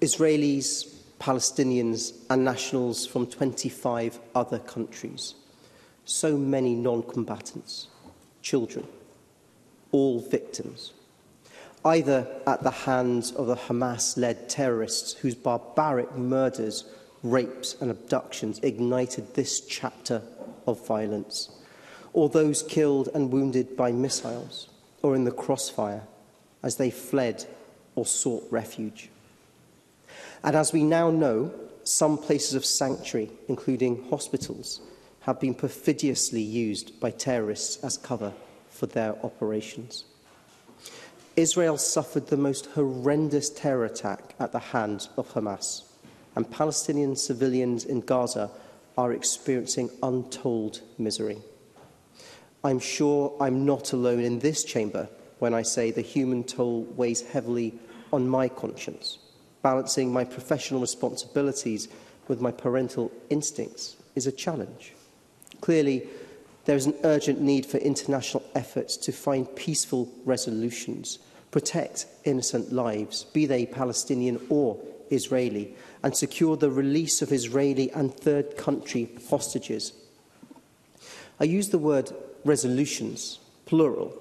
Israelis, Palestinians and nationals from 25 other countries. So many non-combatants, children, all victims. Either at the hands of the Hamas-led terrorists whose barbaric murders, rapes and abductions ignited this chapter of violence, or those killed and wounded by missiles, or in the crossfire as they fled or sought refuge. And as we now know, some places of sanctuary, including hospitals, have been perfidiously used by terrorists as cover for their operations. Israel suffered the most horrendous terror attack at the hands of Hamas, and Palestinian civilians in Gaza are experiencing untold misery. I'm sure I'm not alone in this chamber when I say the human toll weighs heavily on my conscience. Balancing my professional responsibilities with my parental instincts is a challenge. Clearly, there is an urgent need for international efforts to find peaceful resolutions, protect innocent lives, be they Palestinian or Israeli, and secure the release of Israeli and third country hostages. I use the word resolutions, plural,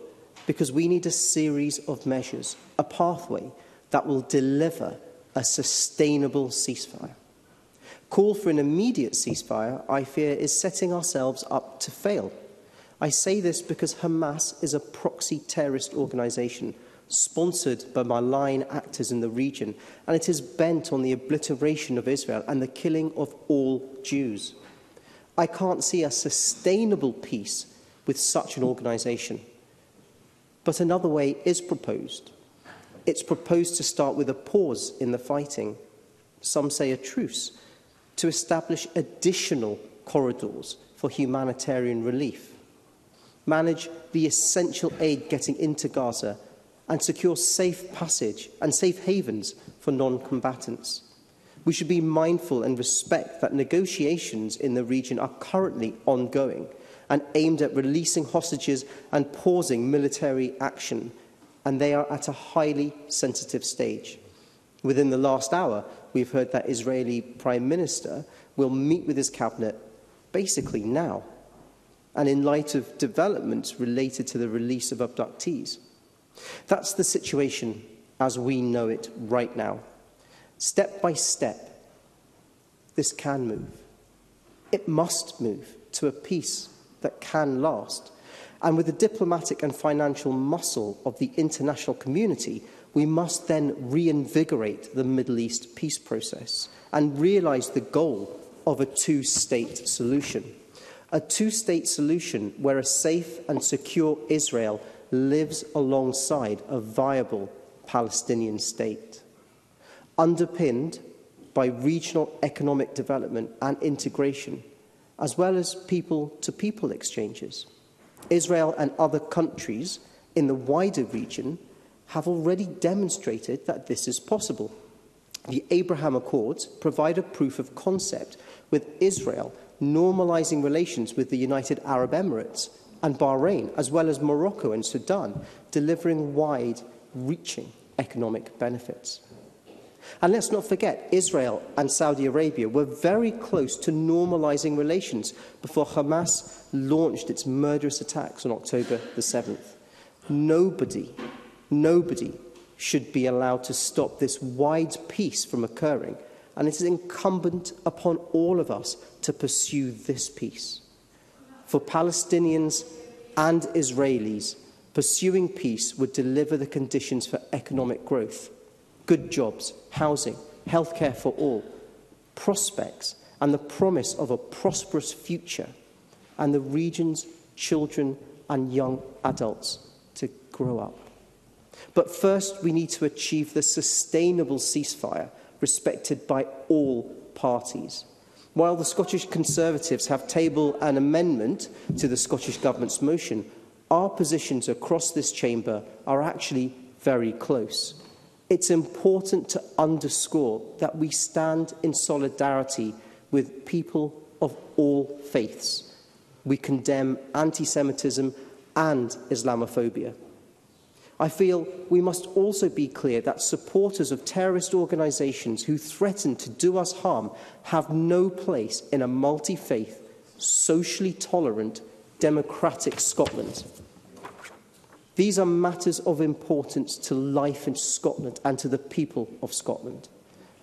because we need a series of measures, a pathway that will deliver a sustainable ceasefire. Call for an immediate ceasefire, I fear, is setting ourselves up to fail. I say this because Hamas is a proxy terrorist organisation sponsored by malign actors in the region, and it is bent on the obliteration of Israel and the killing of all Jews. I can't see a sustainable peace with such an organisation. But another way is proposed. It's proposed to start with a pause in the fighting, some say a truce, to establish additional corridors for humanitarian relief, manage the essential aid getting into Gaza, and secure safe passage and safe havens for non-combatants. We should be mindful and respect that negotiations in the region are currently ongoing – and aimed at releasing hostages and pausing military action, and they are at a highly sensitive stage. Within the last hour, we've heard that Israeli Prime Minister will meet with his cabinet basically now, and in light of developments related to the release of abductees. That's the situation as we know it right now. Step by step, this can move. It must move to a peace that can last. And with the diplomatic and financial muscle of the international community, we must then reinvigorate the Middle East peace process and realise the goal of a two-state solution. A two-state solution where a safe and secure Israel lives alongside a viable Palestinian state. Underpinned by regional economic development and integration – as well as people-to-people -people exchanges. Israel and other countries in the wider region have already demonstrated that this is possible. The Abraham Accords provide a proof of concept with Israel normalizing relations with the United Arab Emirates and Bahrain, as well as Morocco and Sudan, delivering wide-reaching economic benefits. And let's not forget, Israel and Saudi Arabia were very close to normalising relations before Hamas launched its murderous attacks on October the 7th. Nobody, nobody should be allowed to stop this wide peace from occurring. And it is incumbent upon all of us to pursue this peace. For Palestinians and Israelis, pursuing peace would deliver the conditions for economic growth – good jobs, housing, healthcare for all, prospects, and the promise of a prosperous future, and the region's children and young adults to grow up. But first, we need to achieve the sustainable ceasefire respected by all parties. While the Scottish Conservatives have tabled an amendment to the Scottish Government's motion, our positions across this chamber are actually very close it's important to underscore that we stand in solidarity with people of all faiths. We condemn anti Semitism and Islamophobia. I feel we must also be clear that supporters of terrorist organisations who threaten to do us harm have no place in a multi faith, socially tolerant, democratic Scotland. These are matters of importance to life in Scotland and to the people of Scotland.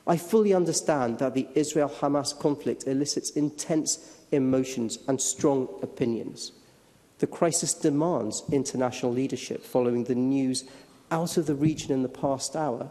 I fully understand that the Israel-Hamas conflict elicits intense emotions and strong opinions. The crisis demands international leadership following the news out of the region in the past hour.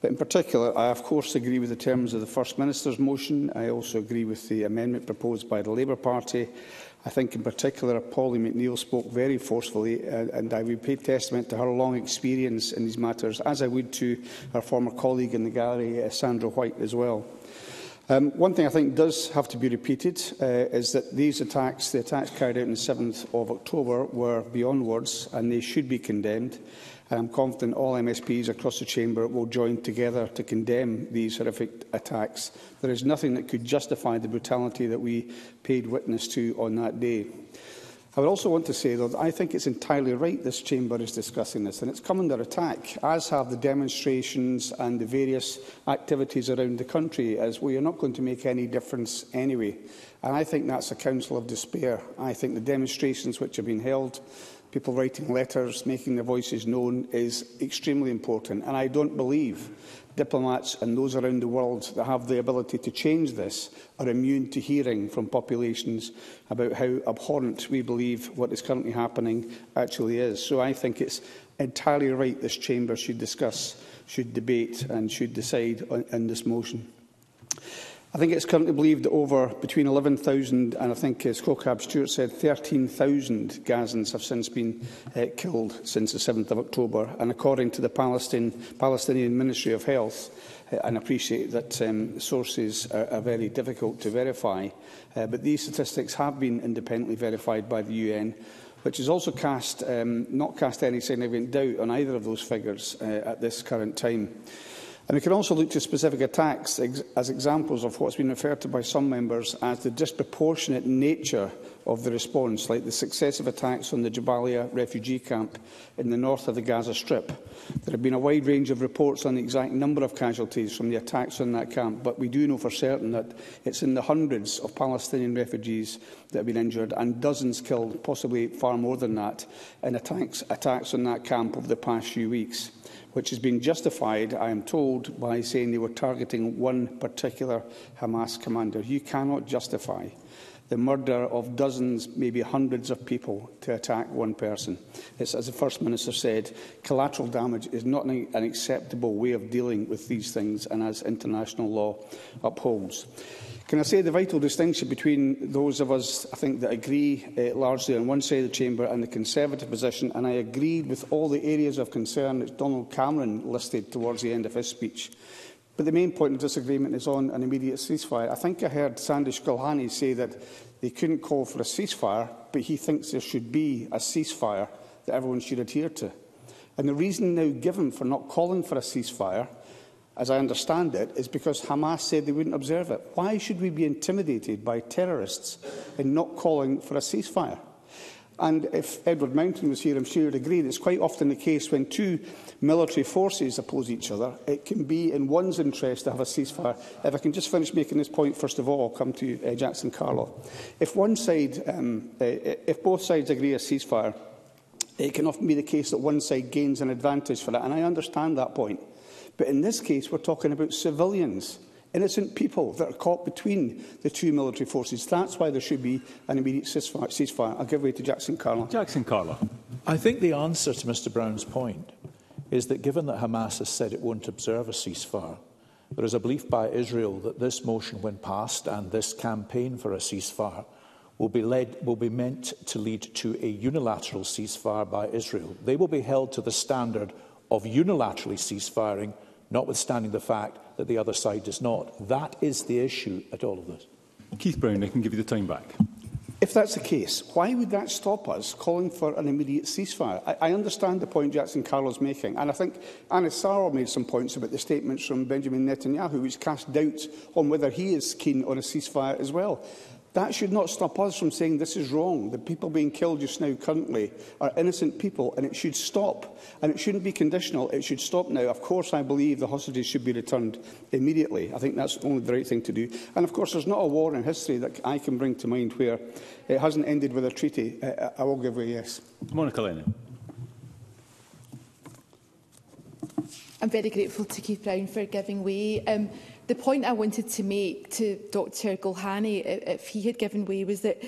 But in particular, I of course agree with the terms of the First Minister's motion. I also agree with the amendment proposed by the Labour Party. I think in particular Polly McNeill spoke very forcefully uh, and I would pay testament to her long experience in these matters, as I would to her former colleague in the gallery, uh, Sandra White, as well. Um, one thing I think does have to be repeated uh, is that these attacks, the attacks carried out on the 7th of October, were beyond words and they should be condemned. I am confident all MSPs across the Chamber will join together to condemn these horrific attacks. There is nothing that could justify the brutality that we paid witness to on that day. I would also want to say, though, that I think it's entirely right this chamber is discussing this, and it's come under attack, as have the demonstrations and the various activities around the country, as we are not going to make any difference anyway. And I think that's a council of despair. I think the demonstrations which have been held, people writing letters, making their voices known is extremely important. And I don't believe diplomats and those around the world that have the ability to change this are immune to hearing from populations about how abhorrent we believe what is currently happening actually is. So I think it's entirely right this chamber should discuss, should debate and should decide on, on this motion. I think it's currently believed that over between 11,000 and I think, as uh, Cochab Stewart said, 13,000 Gazans have since been uh, killed since the 7th of October. And according to the Palestine, Palestinian Ministry of Health, uh, and appreciate that um, sources are, are very difficult to verify, uh, but these statistics have been independently verified by the UN which has also cast, um, not cast any significant doubt on either of those figures uh, at this current time. And we can also look to specific attacks ex as examples of what's been referred to by some members as the disproportionate nature of the response, like the successive attacks on the Jabalia refugee camp in the north of the Gaza Strip. There have been a wide range of reports on the exact number of casualties from the attacks on that camp, but we do know for certain that it's in the hundreds of Palestinian refugees that have been injured and dozens killed, possibly far more than that, in attacks, attacks on that camp over the past few weeks which is being justified, I am told, by saying they were targeting one particular Hamas commander. You cannot justify the murder of dozens, maybe hundreds of people to attack one person. It's, as the First Minister said, collateral damage is not an, an acceptable way of dealing with these things and as international law upholds. Can I say the vital distinction between those of us, I think, that agree uh, largely on one side of the chamber and the Conservative position, and I agreed with all the areas of concern that Donald Cameron listed towards the end of his speech. But the main point of disagreement is on an immediate ceasefire. I think I heard Sandish Gulhani say that they couldn't call for a ceasefire, but he thinks there should be a ceasefire that everyone should adhere to. And the reason now given for not calling for a ceasefire – as I understand it, is because Hamas said they wouldn't observe it. Why should we be intimidated by terrorists in not calling for a ceasefire? And if Edward Mountain was here, I'm sure he'd agree that it's quite often the case when two military forces oppose each other, it can be in one's interest to have a ceasefire. If I can just finish making this point, first of all, I'll come to uh, Jackson Carlo. If one side, um, uh, if both sides agree a ceasefire, it can often be the case that one side gains an advantage for that. and I understand that point. But in this case, we're talking about civilians, innocent people that are caught between the two military forces. That's why there should be an immediate ceasefire. ceasefire. I'll give way to Jackson Carla. Jackson Carla. I think the answer to Mr Brown's point is that given that Hamas has said it won't observe a ceasefire, there is a belief by Israel that this motion, when passed, and this campaign for a ceasefire will be, led, will be meant to lead to a unilateral ceasefire by Israel. They will be held to the standard of unilaterally ceasfiring notwithstanding the fact that the other side does not. That is the issue at all of this. Keith Brown, I can give you the time back. If that's the case, why would that stop us calling for an immediate ceasefire? I, I understand the point Jackson Carlos making, and I think Anna made some points about the statements from Benjamin Netanyahu, which cast doubts on whether he is keen on a ceasefire as well. That should not stop us from saying this is wrong. The people being killed just now currently are innocent people, and it should stop. And it shouldn't be conditional. It should stop now. Of course, I believe the hostages should be returned immediately. I think that's only the right thing to do. And of course, there's not a war in history that I can bring to mind where it hasn't ended with a treaty. I, uh, uh, I will give a yes. Monica Lennon. I'm very grateful to Keith Brown for giving way. Um, the point I wanted to make to Dr Gulhani, if he had given way, was that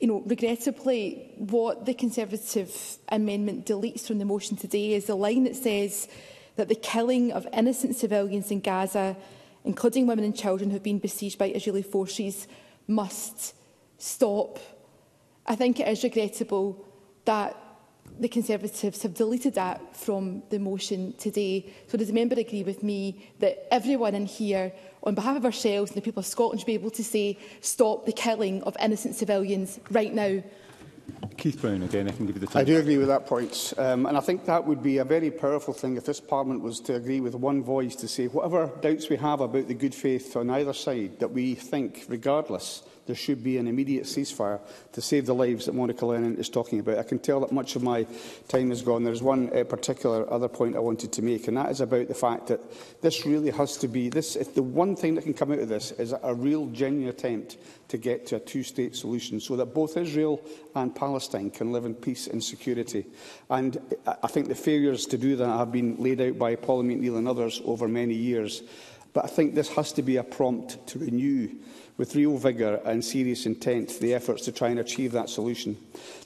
you know, regrettably, what the Conservative amendment deletes from the motion today is the line that says that the killing of innocent civilians in Gaza, including women and children who have been besieged by Israeli forces, must stop. I think it is regrettable that the Conservatives have deleted that from the motion today. So does the member agree with me that everyone in here, on behalf of ourselves and the people of Scotland, should be able to say, stop the killing of innocent civilians right now? Keith Brown again, I can give you the time. I do agree with that point. Um, and I think that would be a very powerful thing if this Parliament was to agree with one voice to say whatever doubts we have about the good faith on either side, that we think, regardless, there should be an immediate ceasefire to save the lives that Monica Lennon is talking about. I can tell that much of my time has gone. There's one uh, particular other point I wanted to make, and that is about the fact that this really has to be this. If the one thing that can come out of this is a real, genuine attempt to get to a two-state solution, so that both Israel and Palestine Palestine can live in peace and security. And I think the failures to do that have been laid out by Paul McNeill and others over many years. But I think this has to be a prompt to renew with real vigour and serious intent the efforts to try and achieve that solution.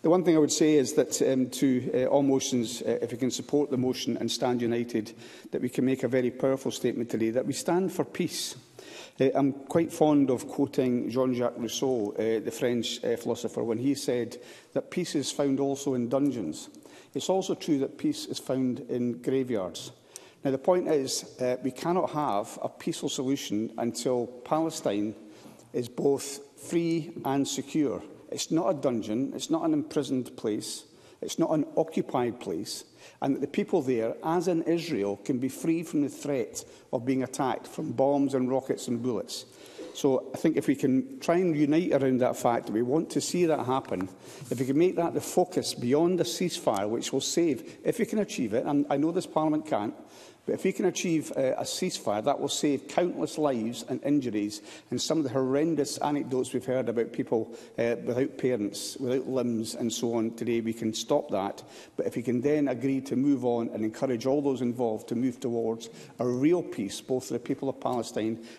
The one thing I would say is that um, to uh, all motions, uh, if we can support the motion and stand united, that we can make a very powerful statement today that we stand for peace Uh, I'm quite fond of quoting Jean-Jacques Rousseau, uh, the French uh, philosopher, when he said that peace is found also in dungeons. It's also true that peace is found in graveyards. Now, the point is uh, we cannot have a peaceful solution until Palestine is both free and secure. It's not a dungeon. It's not an imprisoned place. It's not an occupied place and that the people there, as in Israel, can be free from the threat of being attacked from bombs and rockets and bullets. So I think if we can try and unite around that fact that we want to see that happen, if we can make that the focus beyond a ceasefire, which will save, if we can achieve it, and I know this Parliament can't, But if we can achieve uh, a ceasefire, that will save countless lives and injuries and some of the horrendous anecdotes we've heard about people uh, without parents, without limbs and so on today, we can stop that. But if we can then agree to move on and encourage all those involved to move towards a real peace, both for the people of Palestine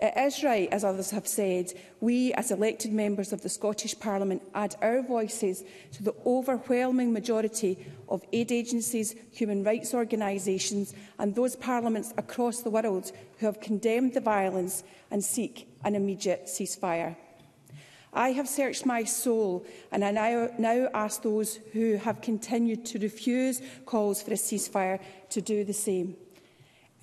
It is right, as others have said, we as elected members of the Scottish Parliament add our voices to the overwhelming majority of aid agencies, human rights organisations and those parliaments across the world who have condemned the violence and seek an immediate ceasefire. I have searched my soul and I now, now ask those who have continued to refuse calls for a ceasefire to do the same.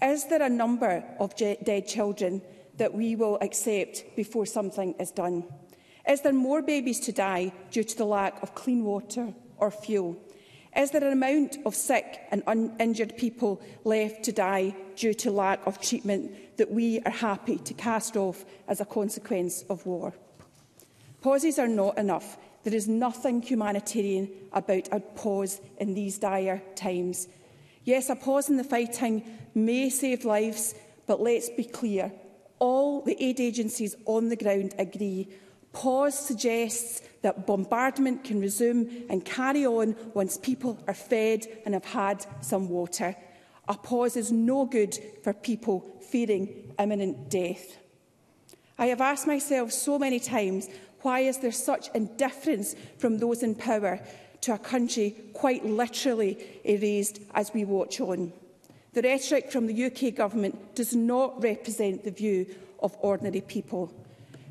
Is there a number of dead children that we will accept before something is done? Is there more babies to die due to the lack of clean water or fuel? Is there an amount of sick and uninjured people left to die due to lack of treatment that we are happy to cast off as a consequence of war? Pauses are not enough. There is nothing humanitarian about a pause in these dire times. Yes, a pause in the fighting may save lives, but let's be clear All the aid agencies on the ground agree. Pause suggests that bombardment can resume and carry on once people are fed and have had some water. A pause is no good for people fearing imminent death. I have asked myself so many times, why is there such indifference from those in power to a country quite literally erased as we watch on? The rhetoric from the UK Government does not represent the view of ordinary people.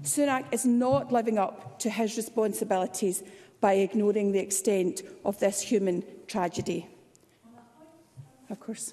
Sunak is not living up to his responsibilities by ignoring the extent of this human tragedy. Of course.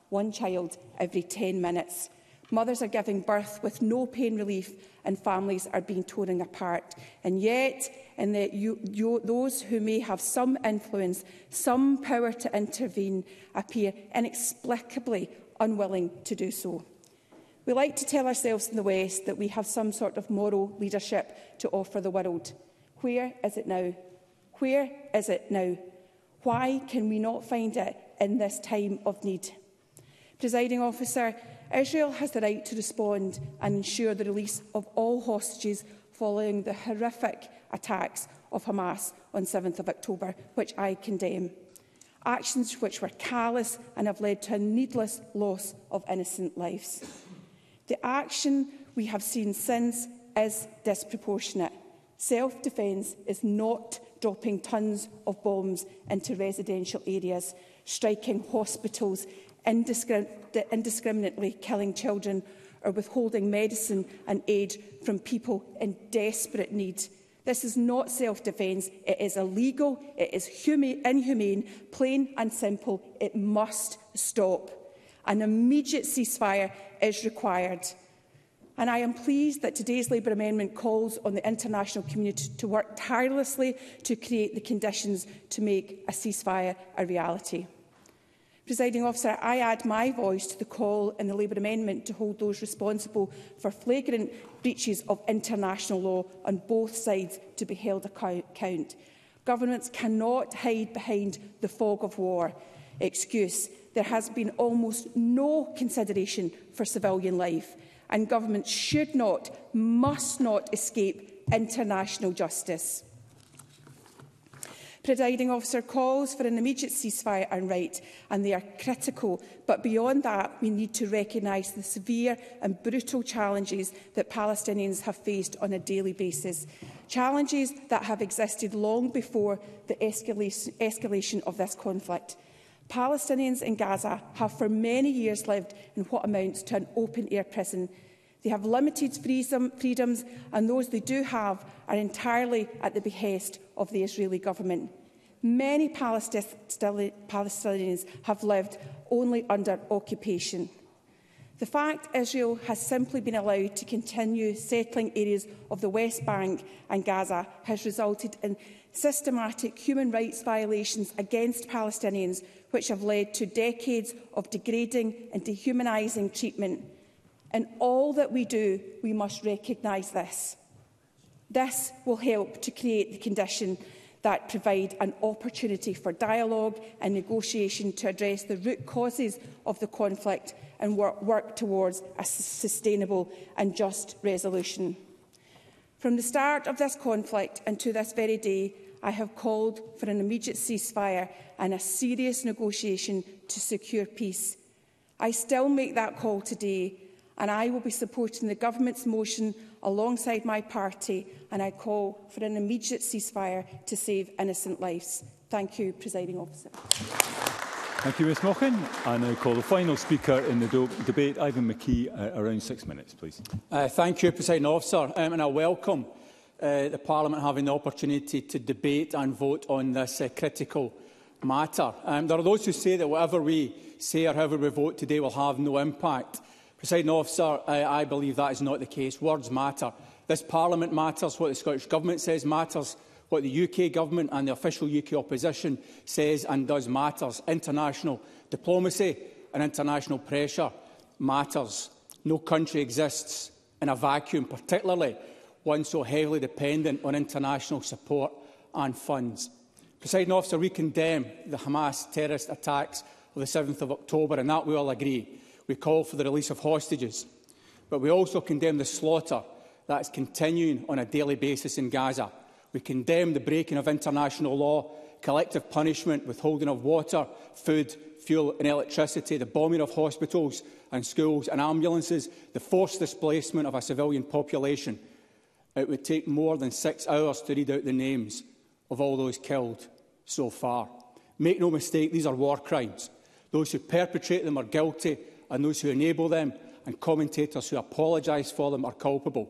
one child every 10 minutes. Mothers are giving birth with no pain relief and families are being torn apart. And yet, and that you, you, those who may have some influence, some power to intervene, appear inexplicably unwilling to do so. We like to tell ourselves in the West that we have some sort of moral leadership to offer the world. Where is it now? Where is it now? Why can we not find it in this time of need? Presiding officer, Israel has the right to respond and ensure the release of all hostages following the horrific attacks of Hamas on 7th of October, which I condemn. Actions which were callous and have led to a needless loss of innocent lives. The action we have seen since is disproportionate. Self-defence is not dropping tons of bombs into residential areas, striking hospitals, indiscrim indiscriminately killing children or withholding medicine and aid from people in desperate need This is not self-defence. It is illegal. It is human, inhumane. Plain and simple. It must stop. An immediate ceasefire is required. And I am pleased that today's Labour amendment calls on the international community to work tirelessly to create the conditions to make a ceasefire a reality. Presiding officer, I add my voice to the call in the Labour amendment to hold those responsible for flagrant breaches of international law on both sides to be held account. Governments cannot hide behind the fog of war excuse. There has been almost no consideration for civilian life, and governments should not, must not escape international justice. Presiding officer calls for an immediate ceasefire and right, and they are critical. But beyond that, we need to recognise the severe and brutal challenges that Palestinians have faced on a daily basis. Challenges that have existed long before the escalation, escalation of this conflict. Palestinians in Gaza have for many years lived in what amounts to an open-air prison They have limited freedoms and those they do have are entirely at the behest of the Israeli government. Many Palestinians have lived only under occupation. The fact Israel has simply been allowed to continue settling areas of the West Bank and Gaza has resulted in systematic human rights violations against Palestinians, which have led to decades of degrading and dehumanising treatment In all that we do, we must recognise this. This will help to create the condition that provide an opportunity for dialogue and negotiation to address the root causes of the conflict and work, work towards a sustainable and just resolution. From the start of this conflict and to this very day, I have called for an immediate ceasefire and a serious negotiation to secure peace. I still make that call today and I will be supporting the government's motion alongside my party and I call for an immediate ceasefire to save innocent lives. Thank you, Presiding Officer. Thank you, Ms Mochen. I now call the final speaker in the debate, Ivan McKee, uh, around six minutes, please. Uh, thank you, Presiding Officer, um, and I welcome uh, the Parliament having the opportunity to debate and vote on this uh, critical matter. Um, there are those who say that whatever we say or however we vote today will have no impact. Presiding officer, I, I believe that is not the case. Words matter. This Parliament matters, what the Scottish Government says matters, what the UK Government and the official UK opposition says and does matters. International diplomacy and international pressure matters. No country exists in a vacuum, particularly one so heavily dependent on international support and funds. Presiding officer, we condemn the Hamas terrorist attacks of the 7th of October, and that we all agree. We call for the release of hostages, but we also condemn the slaughter that is continuing on a daily basis in Gaza. We condemn the breaking of international law, collective punishment, withholding of water, food, fuel and electricity, the bombing of hospitals and schools and ambulances, the forced displacement of a civilian population. It would take more than six hours to read out the names of all those killed so far. Make no mistake, these are war crimes. Those who perpetrate them are guilty and those who enable them, and commentators who apologise for them are culpable.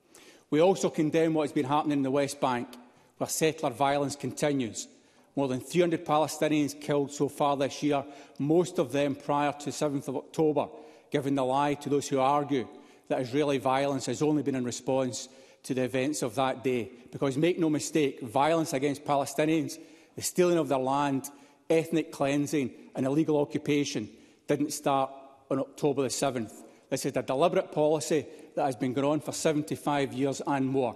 We also condemn what has been happening in the West Bank, where settler violence continues More than 300 Palestinians killed so far this year, most of them prior to 7th of October, giving the lie to those who argue that Israeli violence has only been in response to the events of that day. Because make no mistake, violence against Palestinians, the stealing of their land, ethnic cleansing and illegal occupation didn't start on October the 7th. This is a deliberate policy that has been going on for 75 years and more.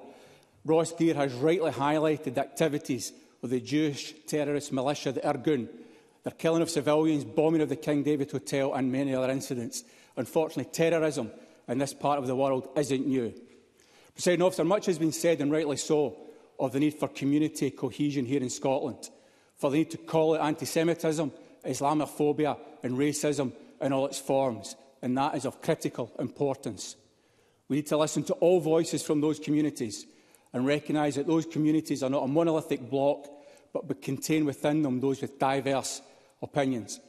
Ross Gear has rightly highlighted the activities with the Jewish terrorist militia, the Irgun, their killing of civilians, bombing of the King David Hotel and many other incidents. Unfortunately, terrorism in this part of the world isn't new. Presiding officer, much has been said, and rightly so, of the need for community cohesion here in Scotland, for the need to call out anti-Semitism, Islamophobia and racism in all its forms, and that is of critical importance. We need to listen to all voices from those communities, and recognise that those communities are not a monolithic block, but contain within them those with diverse opinions.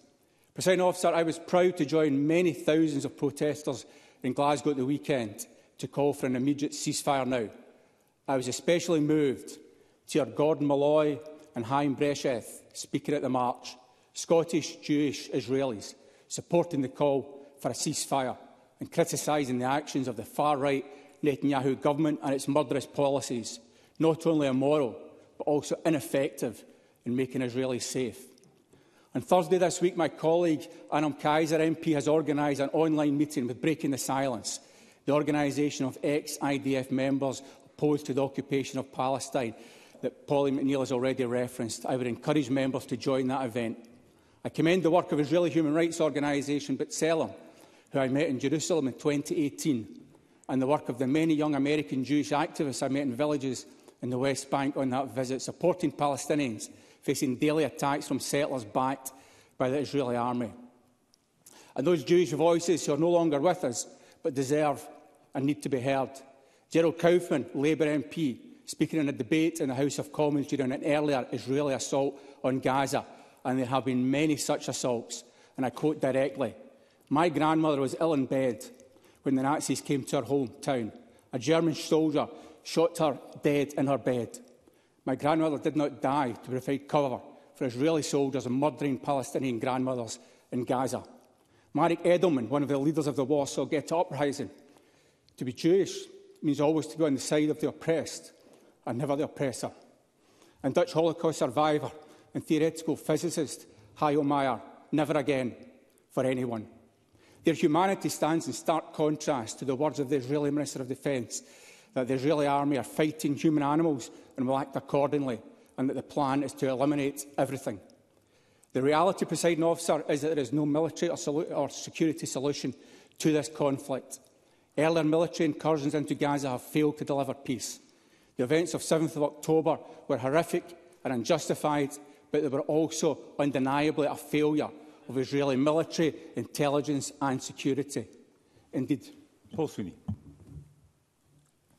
President Officer, I was proud to join many thousands of protesters in Glasgow at the weekend to call for an immediate ceasefire now. I was especially moved to hear Gordon Malloy and Chaim Bresheth speaking at the march, Scottish Jewish Israelis supporting the call for a ceasefire and criticising the actions of the far-right Netanyahu government and its murderous policies, not only immoral, but also ineffective in making Israelis safe. On Thursday this week, my colleague Anam Kaiser MP has organised an online meeting with Breaking the Silence, the organisation of ex-IDF members opposed to the occupation of Palestine that Polly McNeill has already referenced. I would encourage members to join that event. I commend the work of Israeli human rights organisation B'Tselem, who I met in Jerusalem in 2018, and the work of the many young American Jewish activists I met in villages in the West Bank on that visit, supporting Palestinians facing daily attacks from settlers backed by the Israeli army. And those Jewish voices who are no longer with us, but deserve and need to be heard. Gerald Kaufman, Labour MP, speaking in a debate in the House of Commons during an earlier Israeli assault on Gaza, and there have been many such assaults. And I quote directly, My grandmother was ill in bed when the Nazis came to her hometown. A German soldier shot her dead in her bed. My grandmother did not die to provide cover for Israeli soldiers murdering Palestinian grandmothers in Gaza. Marek Edelman, one of the leaders of the Warsaw Ghetto Uprising, to be Jewish means always to be on the side of the oppressed and never the oppressor. And Dutch Holocaust survivor and theoretical physicist Hayo Meyer, never again for anyone. Their humanity stands in stark contrast to the words of the Israeli Minister of Defence that the Israeli army are fighting human animals and will act accordingly, and that the plan is to eliminate everything. The reality, presiding officer, is that there is no military or, or security solution to this conflict. Earlier military incursions into Gaza have failed to deliver peace. The events of 7th of October were horrific and unjustified, but they were also undeniably a failure of Israeli military intelligence and security. Indeed. Paul Sweeney.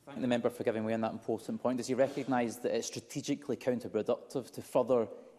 Thank the member for giving way on that important point. Does he recognise that it's strategically counterproductive to further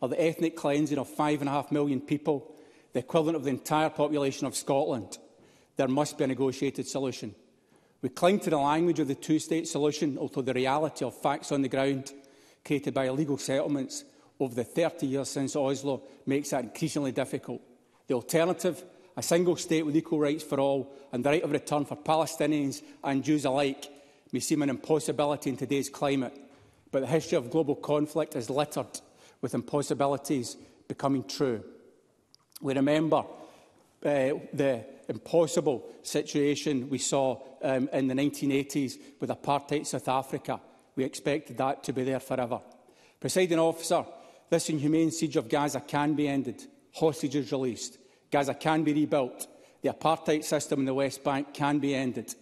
or the ethnic cleansing of five and a half million people, the equivalent of the entire population of Scotland, there must be a negotiated solution. We cling to the language of the two-state solution, although the reality of facts on the ground created by illegal settlements over the 30 years since Oslo makes that increasingly difficult. The alternative a single state with equal rights for all and the right of return for Palestinians and Jews alike may seem an impossibility in today's climate, but the history of global conflict is littered with impossibilities becoming true. We remember uh, the impossible situation we saw um, in the 1980s with apartheid South Africa. We expected that to be there forever. Presiding officer, this inhumane siege of Gaza can be ended, hostages released, Gaza can be rebuilt. The apartheid system in the West Bank can be ended.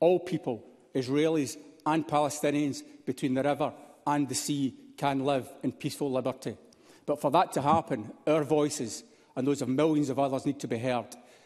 All people, Israelis and Palestinians between the river and the sea, can live in peaceful liberty. But for that to happen, our voices and those of millions of others need to be heard.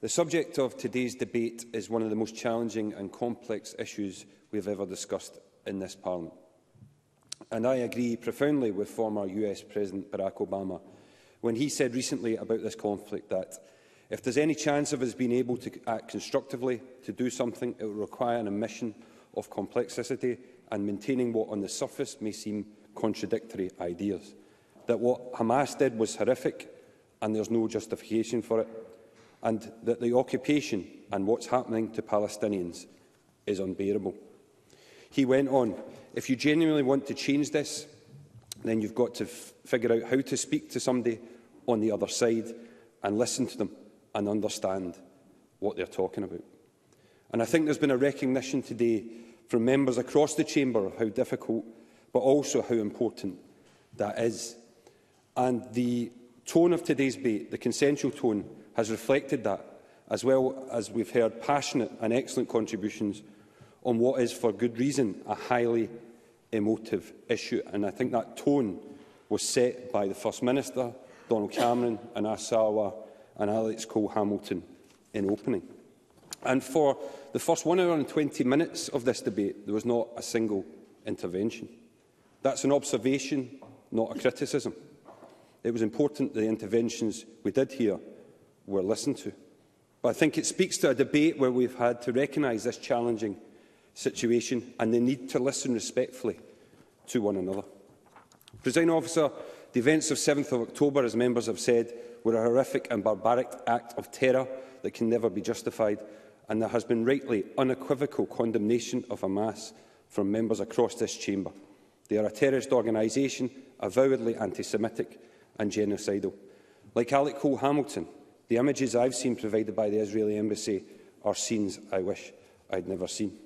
The subject of today's debate is one of the most challenging and complex issues we have ever discussed in this Parliament. And I agree profoundly with former US President Barack Obama when he said recently about this conflict that If there's any chance of us being able to act constructively to do something, it will require an admission of complexity and maintaining what on the surface may seem contradictory ideas. That what Hamas did was horrific and there's no justification for it, and that the occupation and what's happening to Palestinians is unbearable. He went on, if you genuinely want to change this, then you've got to figure out how to speak to somebody on the other side and listen to them and understand what they're talking about. And I think there's been a recognition today from members across the Chamber of how difficult, but also how important that is. And the tone of today's debate, the consensual tone, has reflected that, as well as we've heard passionate and excellent contributions on what is, for good reason, a highly emotive issue. And I think that tone was set by the First Minister, Donald Cameron and Asawa and Alex Cole-Hamilton in opening. And for the first one hour and 20 minutes of this debate, there was not a single intervention. That's an observation, not a criticism. It was important the interventions we did here were listened to. But I think it speaks to a debate where we've had to recognise this challenging situation and the need to listen respectfully to one another. Presiding Officer, the events of 7th of October, as members have said, were a horrific and barbaric act of terror that can never be justified, and there has been rightly unequivocal condemnation of Hamas from members across this chamber. They are a terrorist organisation, avowedly anti-Semitic and genocidal. Like Alec Cole Hamilton, the images I've seen provided by the Israeli embassy are scenes I wish I'd never seen.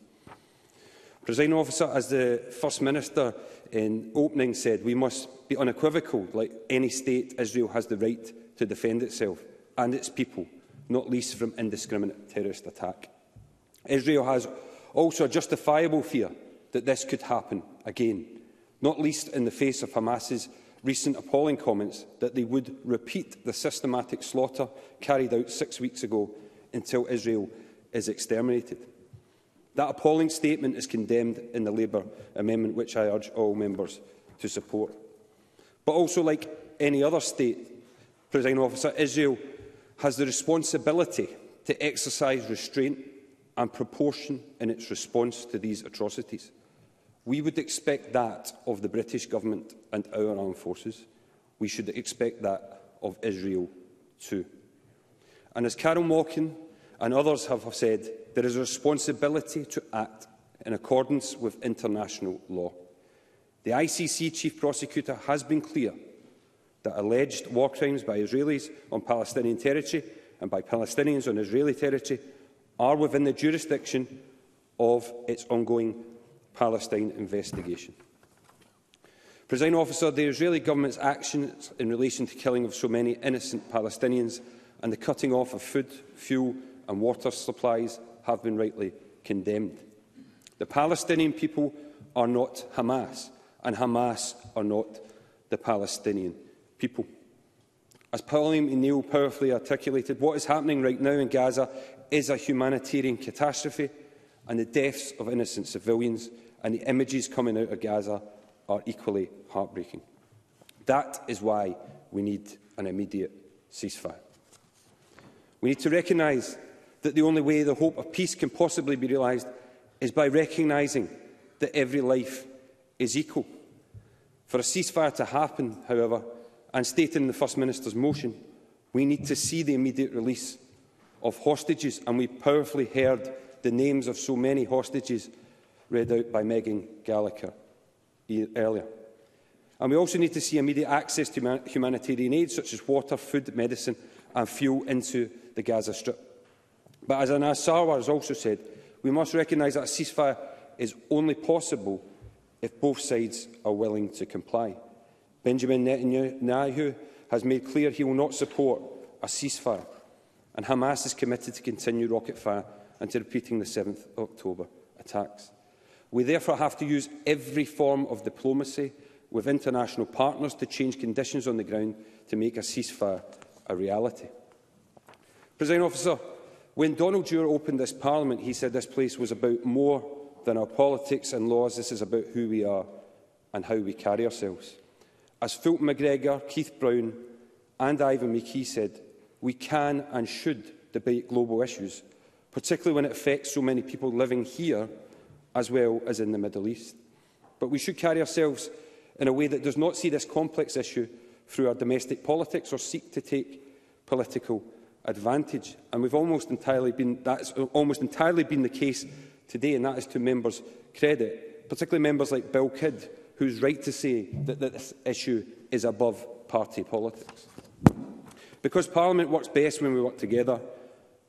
Presiding officer, as the First Minister in opening said, we must be unequivocal. Like any state, Israel has the right to defend itself and its people, not least from indiscriminate terrorist attack. Israel has also a justifiable fear that this could happen again, not least in the face of Hamas's recent appalling comments that they would repeat the systematic slaughter carried out six weeks ago until Israel is exterminated. That appalling statement is condemned in the Labour Amendment, which I urge all members to support. But also, like any other state, Presiding Officer, Israel has the responsibility to exercise restraint and proportion in its response to these atrocities. We would expect that of the British Government and our armed forces. We should expect that of Israel too. And as Carol Mockin and others have said, there is a responsibility to act in accordance with international law. The ICC Chief Prosecutor has been clear that alleged war crimes by Israelis on Palestinian territory and by Palestinians on Israeli territory are within the jurisdiction of its ongoing Palestine investigation. Presiding officer, the Israeli government's actions in relation to killing of so many innocent Palestinians and the cutting off of food, fuel and water supplies have been rightly condemned. The Palestinian people are not Hamas, and Hamas are not the Palestinian people. As Pauline O'Neill powerfully articulated, what is happening right now in Gaza is a humanitarian catastrophe, and the deaths of innocent civilians and the images coming out of Gaza are equally heartbreaking. That is why we need an immediate ceasefire. We need to recognise that the only way the hope of peace can possibly be realised is by recognising that every life is equal. For a ceasefire to happen, however, and stated in the First Minister's motion, we need to see the immediate release of hostages, and we powerfully heard the names of so many hostages read out by Megan Gallagher e- earlier. And we also need to see immediate access to humanitarian aid, such as water, food, medicine and fuel into the Gaza Strip. But as Anas Sarwar has also said, we must recognise that a ceasefire is only possible if both sides are willing to comply. Benjamin Netanyahu has made clear he will not support a ceasefire, and Hamas is committed to continue rocket fire and to repeating the 7th October attacks. We therefore have to use every form of diplomacy with international partners to change conditions on the ground to make a ceasefire a reality. President Officer, when Donald Dewar opened this Parliament, he said this place was about more than our politics and laws. This is about who we are and how we carry ourselves. As Phil McGregor, Keith Brown and Ivan McKee said, we can and should debate global issues, particularly when it affects so many people living here as well as in the Middle East. But we should carry ourselves in a way that does not see this complex issue through our domestic politics or seek to take political advantage. And we've almost entirely been, that's almost entirely been the case today, and that is to members' credit, particularly members like Bill Kidd, who's right to say that this issue is above party politics. Because Parliament works best when we work together,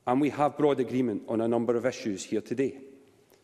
and we have broad agreement on a number of issues here today.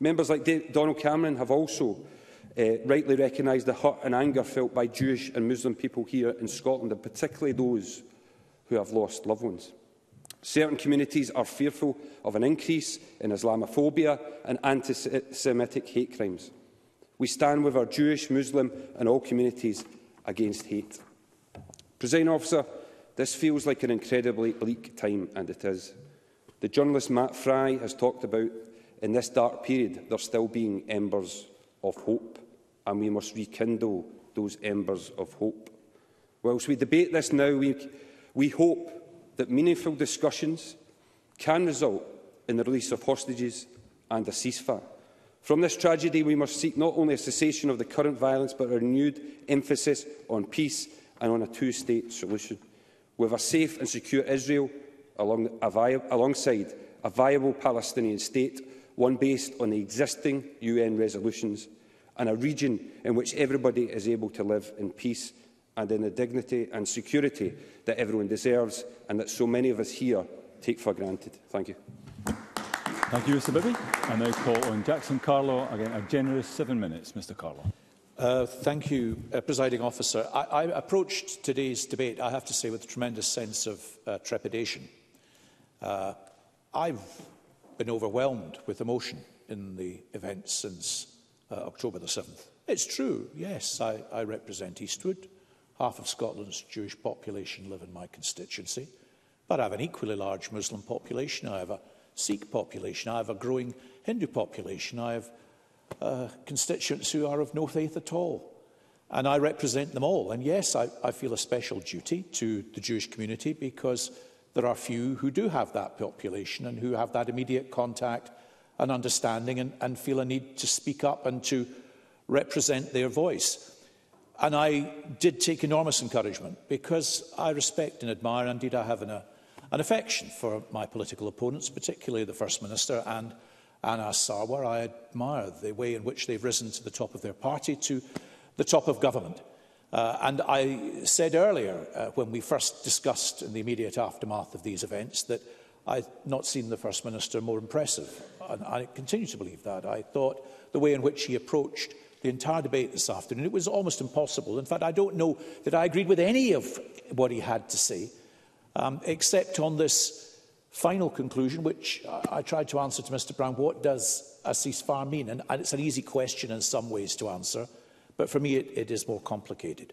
Members like De Donald Cameron have also uh, rightly recognised the hurt and anger felt by Jewish and Muslim people here in Scotland, and particularly those who have lost loved ones. Certain communities are fearful of an increase in Islamophobia and anti-Semitic hate crimes. We stand with our Jewish, Muslim and all communities against hate. Presiding officer, this feels like an incredibly bleak time, and it is. The journalist Matt Fry has talked about in this dark period there still being embers of hope, and we must rekindle those embers of hope. Whilst we debate this now, we, we hope that meaningful discussions can result in the release of hostages and a ceasefire. From this tragedy, we must seek not only a cessation of the current violence, but a renewed emphasis on peace and on a two-state solution, with a safe and secure Israel along a alongside a viable Palestinian state, one based on the existing UN resolutions, and a region in which everybody is able to live in peace and in the dignity and security that everyone deserves and that so many of us here take for granted. Thank you. Thank you, Mr Bibby. I now call on Jackson Carlo. Again, a generous seven minutes, Mr Carlo. Uh, thank you, uh, Presiding Officer. I, I approached today's debate, I have to say, with a tremendous sense of uh, trepidation. Uh, I've been overwhelmed with emotion in the events since uh, October the 7th. It's true, yes, I, I represent Eastwood. Half of Scotland's Jewish population live in my constituency. But I have an equally large Muslim population. I have a Sikh population. I have a growing Hindu population. I have uh, constituents who are of no faith at all. And I represent them all. And yes, I, I feel a special duty to the Jewish community because there are few who do have that population and who have that immediate contact and understanding and, and feel a need to speak up and to represent their voice. And I did take enormous encouragement because I respect and admire, and indeed I have an, a, uh, an affection for my political opponents, particularly the First Minister and and as Sarwar. I admire the way in which they've risen to the top of their party, to the top of government. Uh, and I said earlier, uh, when we first discussed in the immediate aftermath of these events, that I'd not seen the First Minister more impressive. And I continue to believe that. I thought the way in which he approached the entire debate this afternoon, it was almost impossible. In fact, I don't know that I agreed with any of what he had to say, um, except on this Final conclusion, which I tried to answer to Mr Brown, what does a ceasefire mean? And, and it's an easy question in some ways to answer, but for me it, it is more complicated.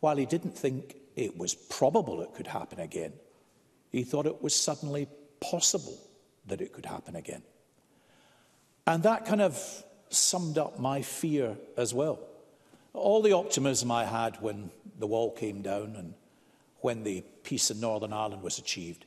while he didn't think it was probable it could happen again, he thought it was suddenly possible that it could happen again. And that kind of summed up my fear as well. All the optimism I had when the wall came down and when the peace in Northern Ireland was achieved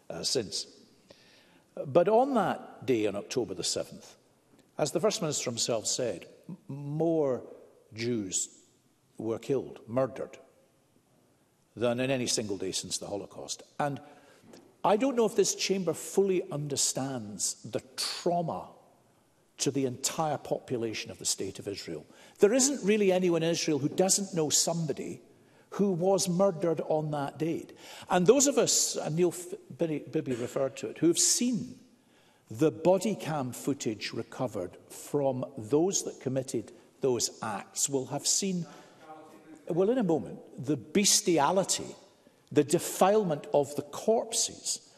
uh, since. But on that day, on October the 7th, as the First Minister himself said, more Jews were killed, murdered, than in any single day since the Holocaust. And I don't know if this chamber fully understands the trauma to the entire population of the State of Israel. There isn't really anyone in Israel who doesn't know somebody who was murdered on that date. And those of us, and Neil Bibby referred to it, who have seen the body cam footage recovered from those that committed those acts will have seen, well, in a moment, the bestiality, the defilement of the corpses,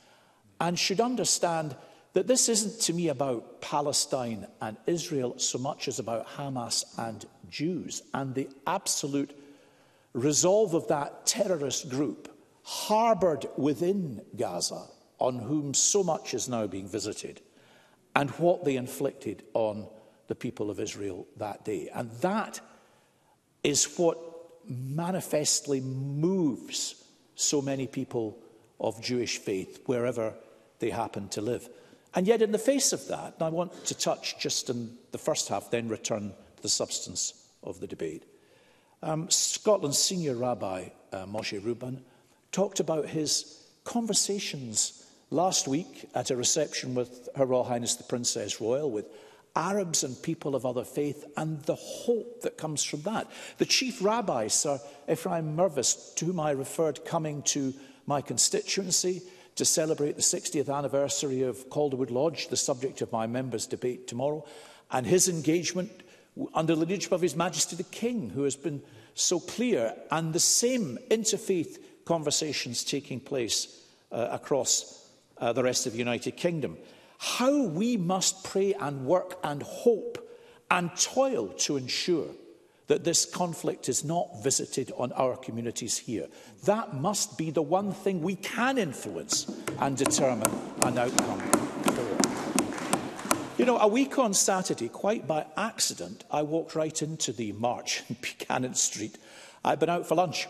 and should understand that this isn't to me about Palestine and Israel so much as about Hamas and Jews and the absolute resolve of that terrorist group harbored within Gaza, on whom so much is now being visited, and what they inflicted on the people of Israel that day. And that is what manifestly moves so many people of Jewish faith wherever they happen to live. And yet, in the face of that, and I want to touch just in the first half, then return to the substance of the debate. Um, Scotland's senior rabbi, uh, Moshe Rubin, talked about his conversations last week at a reception with Her Royal Highness the Princess Royal with Arabs and people of other faith and the hope that comes from that. The chief rabbi, Sir Ephraim Mervis, to whom I referred coming to my constituency to celebrate the 60th anniversary of Calderwood Lodge, the subject of my members' debate tomorrow, and his engagement under the leadership of His Majesty the King, who has been so clear, and the same interfaith conversations taking place uh, across uh, the rest of the United Kingdom. How we must pray and work and hope and toil to ensure that this conflict is not visited on our communities here. That must be the one thing we can influence and determine an outcome. You know, a week on Saturday, quite by accident, I walked right into the march in Buchanan Street. I'd been out for lunch.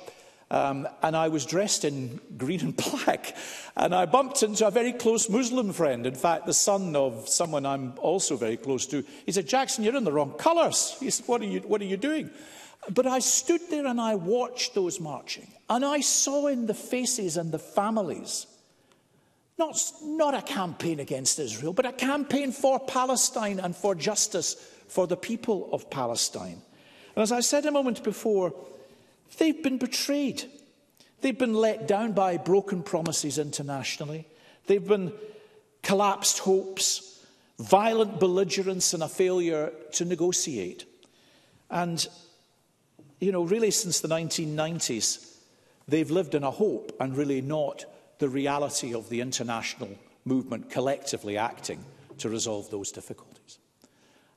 Um, and I was dressed in green and black. And I bumped into a very close Muslim friend. In fact, the son of someone I'm also very close to. He said, Jackson, you're in the wrong colours. He said, what are, you, what are you doing? But I stood there and I watched those marching. And I saw in the faces and the families Not, not a campaign against Israel, but a campaign for Palestine and for justice for the people of Palestine. And as I said a moment before, they've been betrayed. They've been let down by broken promises internationally. They've been collapsed hopes, violent belligerence, and a failure to negotiate. And, you know, really since the 1990s, they've lived in a hope and really not the reality of the international movement collectively acting to resolve those difficulties.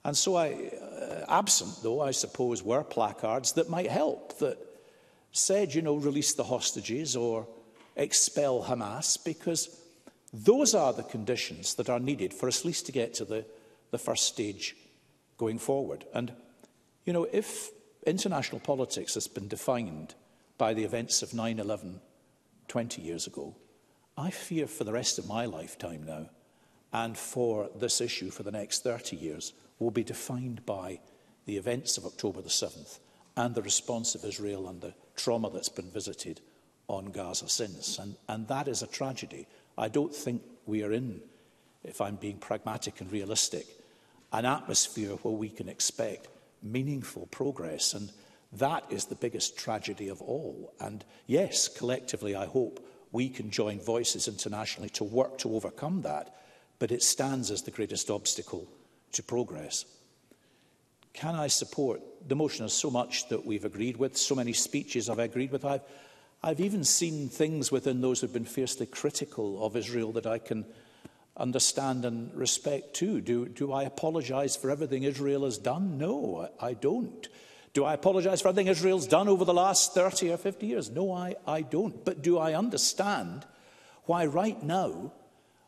And so I, uh, absent though, I suppose, were placards that might help, that said, you know, release the hostages or expel Hamas, because those are the conditions that are needed for us at least to get to the, the first stage going forward. And, you know, if international politics has been defined by the events of 9 11 20 years ago, I fear for the rest of my lifetime now and for this issue for the next 30 years will be defined by the events of October the 7th and the response of Israel and the trauma that's been visited on Gaza since. And, and that is a tragedy. I don't think we are in, if I'm being pragmatic and realistic, an atmosphere where we can expect meaningful progress. And that is the biggest tragedy of all. And yes, collectively, I hope We can join voices internationally to work to overcome that, but it stands as the greatest obstacle to progress. Can I support the motion? There's so much that we've agreed with, so many speeches I've agreed with. I've, I've even seen things within those who've been fiercely critical of Israel that I can understand and respect too. Do, do I apologize for everything Israel has done? No, I, I don't. Do I apologize for anything Israel's done over the last 30 or 50 years? No, I, I don't. But do I understand why right now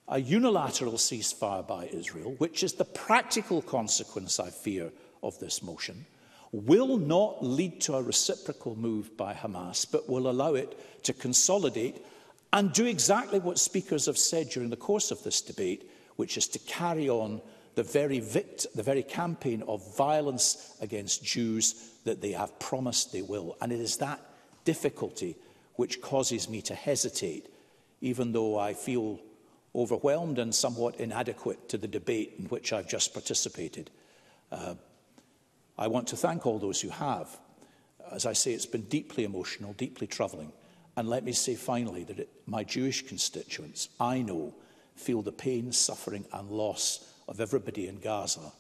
a unilateral ceasefire by Israel, which is the practical consequence, I fear, of this motion, will not lead to a reciprocal move by Hamas, but will allow it to consolidate and do exactly what speakers have said during the course of this debate, which is to carry on the very, vict the very campaign of violence against Jews that they have promised they will. And it is that difficulty which causes me to hesitate, even though I feel overwhelmed and somewhat inadequate to the debate in which I've just participated. Uh, I want to thank all those who have. As I say, it's been deeply emotional, deeply troubling. And let me say finally that it, my Jewish constituents, I know, feel the pain, suffering and loss of everybody in Gaza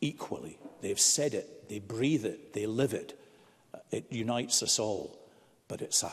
equally. They've said it, they breathe it, they live it. Uh, it unites us all. But it's, a,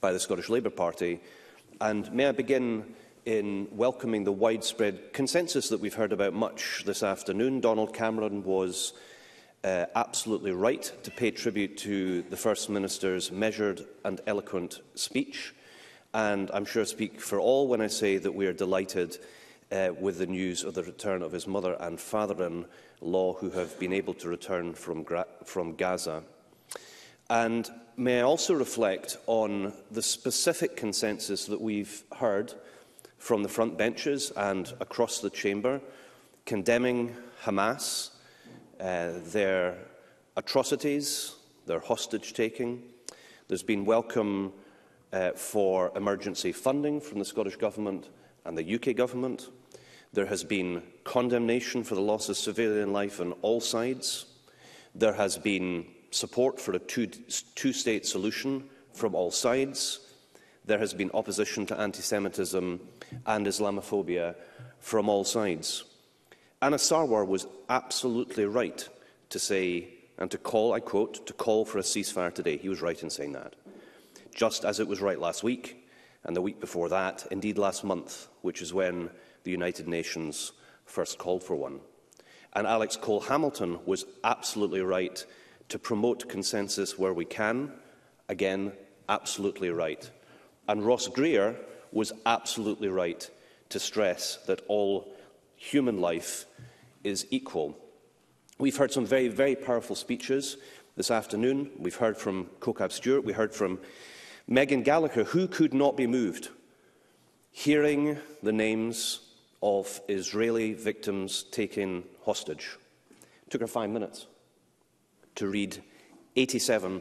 by the Scottish Labour Party. And may I begin in welcoming the widespread consensus that we've heard about much this afternoon. Donald Cameron was uh, absolutely right to pay tribute to the First Minister's measured and eloquent speech. And I'm sure I speak for all when I say that we are delighted uh, with the news of the return of his mother and father-in-law who have been able to return from, from Gaza. And may I also reflect on the specific consensus that we've heard from the front benches and across the chamber condemning Hamas, uh, their atrocities, their hostage-taking. There's been welcome uh, for emergency funding from the Scottish Government and the UK government. There has been condemnation for the loss of civilian life on all sides. There has been support for a two-state two solution from all sides. There has been opposition to anti-Semitism and Islamophobia from all sides. Anna Sarwar was absolutely right to say and to call, I quote, to call for a ceasefire today. He was right in saying that. Just as it was right last week and the week before that, indeed last month, which is when the United Nations first called for one. And Alex Cole Hamilton was absolutely right to promote consensus where we can. Again, absolutely right. And Ross Greer was absolutely right to stress that all human life is equal. We've heard some very, very powerful speeches this afternoon. We've heard from Kokab Stewart, we heard from Megan Gallagher, who could not be moved hearing the names of Israeli victims taken hostage? It took her five minutes to read 87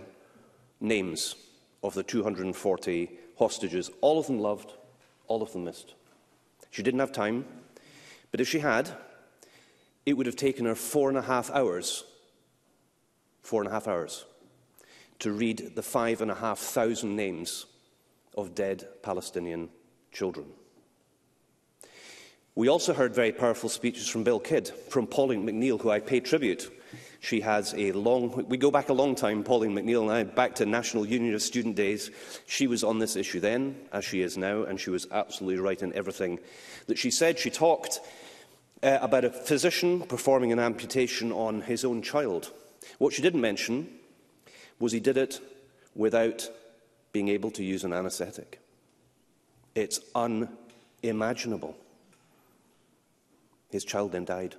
names of the 240 hostages, all of them loved, all of them missed. She didn't have time, but if she had, it would have taken her four and a half hours. Four and a half hours to read the five and a half thousand names of dead Palestinian children. We also heard very powerful speeches from Bill Kidd, from Pauline McNeil, who I pay tribute. She has a long, we go back a long time, Pauline McNeil and I, back to National Union of Student Days. She was on this issue then, as she is now, and she was absolutely right in everything that she said. She talked uh, about a physician performing an amputation on his own child. What she didn't mention was he did it without being able to use an anaesthetic. It's unimaginable. His child then died.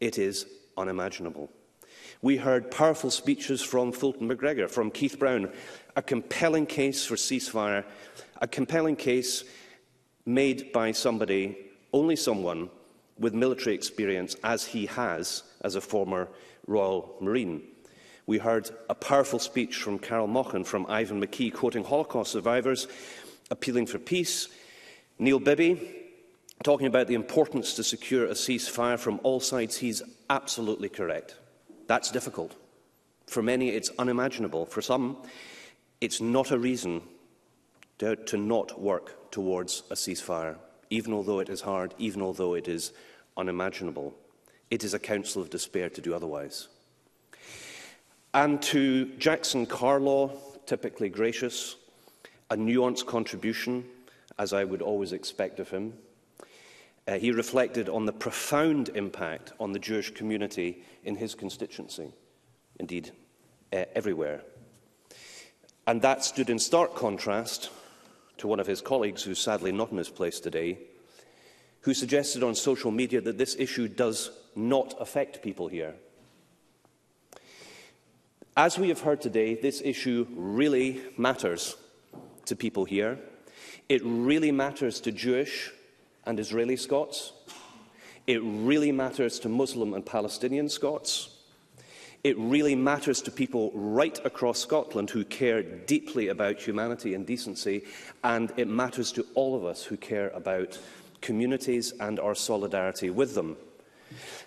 It is unimaginable. We heard powerful speeches from Fulton McGregor, from Keith Brown, a compelling case for ceasefire, a compelling case made by somebody, only someone, with military experience as he has as a former Royal Marine. We heard a powerful speech from Carol Mochan from Ivan McKee quoting Holocaust survivors appealing for peace. Neil Bibby talking about the importance to secure a ceasefire from all sides. He's absolutely correct. That's difficult. For many, it's unimaginable. For some, it's not a reason to, to not work towards a ceasefire, even although it is hard, even although it is unimaginable. It is a council of despair to do otherwise and to Jackson Carlaw, typically gracious, a nuanced contribution, as I would always expect of him. Uh, he reflected on the profound impact on the Jewish community in his constituency, indeed, uh, everywhere. And that stood in stark contrast to one of his colleagues, who's sadly not in his place today, who suggested on social media that this issue does not affect people here. As we have heard today, this issue really matters to people here. It really matters to Jewish and Israeli Scots. It really matters to Muslim and Palestinian Scots. It really matters to people right across Scotland who care deeply about humanity and decency, and it matters to all of us who care about communities and our solidarity with them.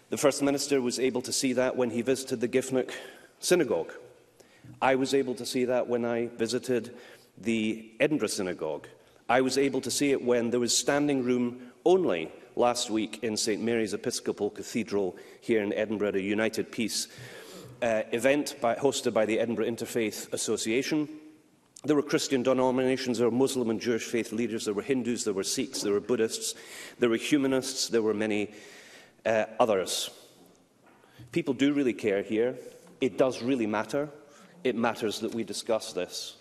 The First Minister was able to see that when he visited the Gifnock synagogue. I was able to see that when I visited the Edinburgh Synagogue. I was able to see it when there was standing room only last week in St Mary's Episcopal Cathedral here in Edinburgh, a United Peace uh, event by, hosted by the Edinburgh Interfaith Association. There were Christian denominations, there were Muslim and Jewish faith leaders, there were Hindus, there were Sikhs, there were Buddhists, there were humanists, there were many uh, others. People do really care here it does really matter. It matters that we discuss this.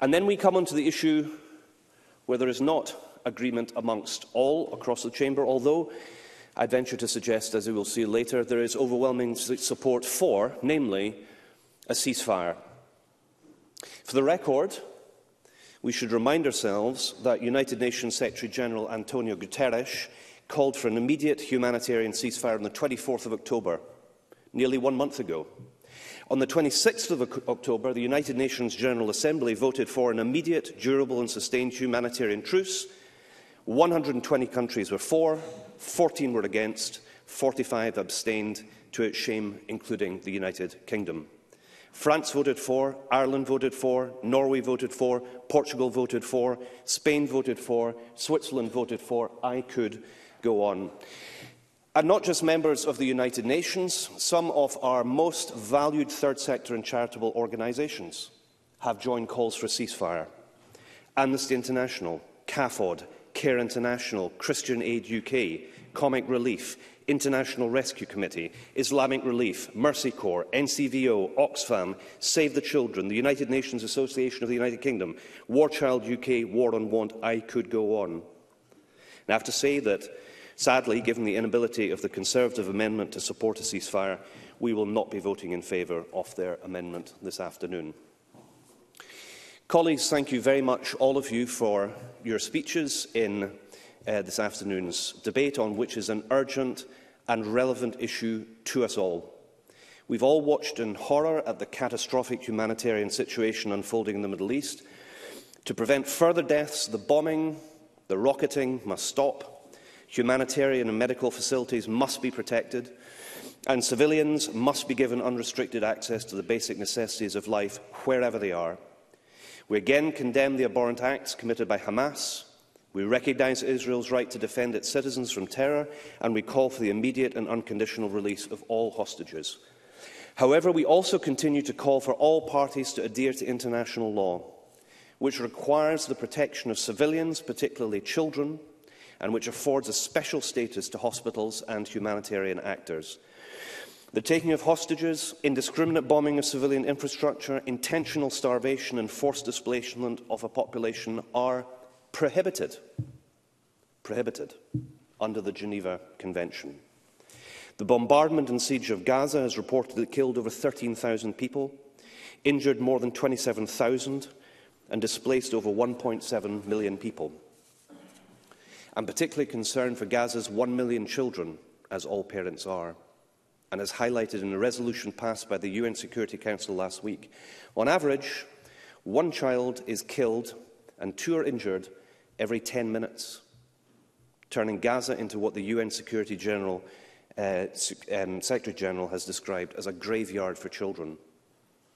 And then we come onto the issue where there is not agreement amongst all across the Chamber, although I venture to suggest, as we will see later, there is overwhelming support for, namely, a ceasefire. For the record, we should remind ourselves that United Nations Secretary-General Antonio Guterres called for an immediate humanitarian ceasefire on the 24th of October – nearly one month ago. On the 26th of October, the United Nations General Assembly voted for an immediate, durable and sustained humanitarian truce. 120 countries were for, 14 were against, 45 abstained, to its shame, including the United Kingdom. France voted for, Ireland voted for, Norway voted for, Portugal voted for, Spain voted for, Switzerland voted for. I could go on. And not just members of the United Nations, some of our most valued third sector and charitable organisations have joined calls for a ceasefire. Amnesty International, CAFOD, Care International, Christian Aid UK, Comic Relief, International Rescue Committee, Islamic Relief, Mercy Corps, NCVO, Oxfam, Save the Children, the United Nations Association of the United Kingdom, War Child UK, War on Want, I could go on. And I have to say that Sadly, given the inability of the Conservative amendment to support a ceasefire, we will not be voting in favour of their amendment this afternoon. Colleagues, thank you very much, all of you, for your speeches in uh, this afternoon's debate on which is an urgent and relevant issue to us all. We've all watched in horror at the catastrophic humanitarian situation unfolding in the Middle East. To prevent further deaths, the bombing, the rocketing must stop. Humanitarian and medical facilities must be protected, and civilians must be given unrestricted access to the basic necessities of life wherever they are. We again condemn the abhorrent acts committed by Hamas. We recognise Israel's right to defend its citizens from terror, and we call for the immediate and unconditional release of all hostages. However, we also continue to call for all parties to adhere to international law, which requires the protection of civilians, particularly children, and which affords a special status to hospitals and humanitarian actors. The taking of hostages, indiscriminate bombing of civilian infrastructure, intentional starvation and forced displacement of a population are prohibited, prohibited under the Geneva Convention. The bombardment and siege of Gaza has reportedly killed over 13,000 people, injured more than 27,000 and displaced over 1.7 million people. I'm particularly concerned for Gaza's one million children, as all parents are, and as highlighted in a resolution passed by the UN Security Council last week. On average, one child is killed and two are injured every 10 minutes, turning Gaza into what the UN Security General, uh, um, Secretary General has described as a graveyard for children.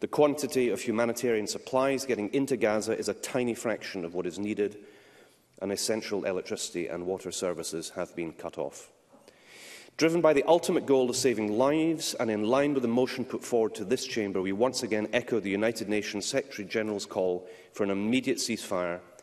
The quantity of humanitarian supplies getting into Gaza is a tiny fraction of what is needed, and essential electricity and water services have been cut off. Driven by the ultimate goal of saving lives and in line with the motion put forward to this chamber, we once again echo the United Nations Secretary-General's call for an immediate ceasefire,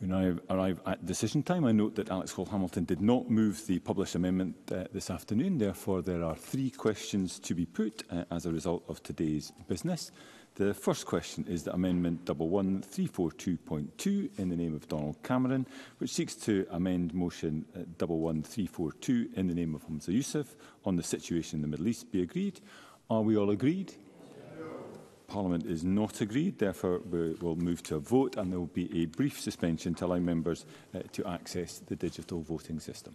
We now arrive at decision time. I note that Alex Hall-Hamilton did not move the published amendment uh, this afternoon. Therefore, there are three questions to be put uh, as a result of today's business. The first question is the Amendment 11342.2 in the name of Donald Cameron, which seeks to amend Motion 11342 uh, in the name of Hamza Youssef on the situation in the Middle East be agreed. Are we all agreed? Parliament is not agreed. Therefore, we will move to a vote and there will be a brief suspension to allow members uh, to access the digital voting system.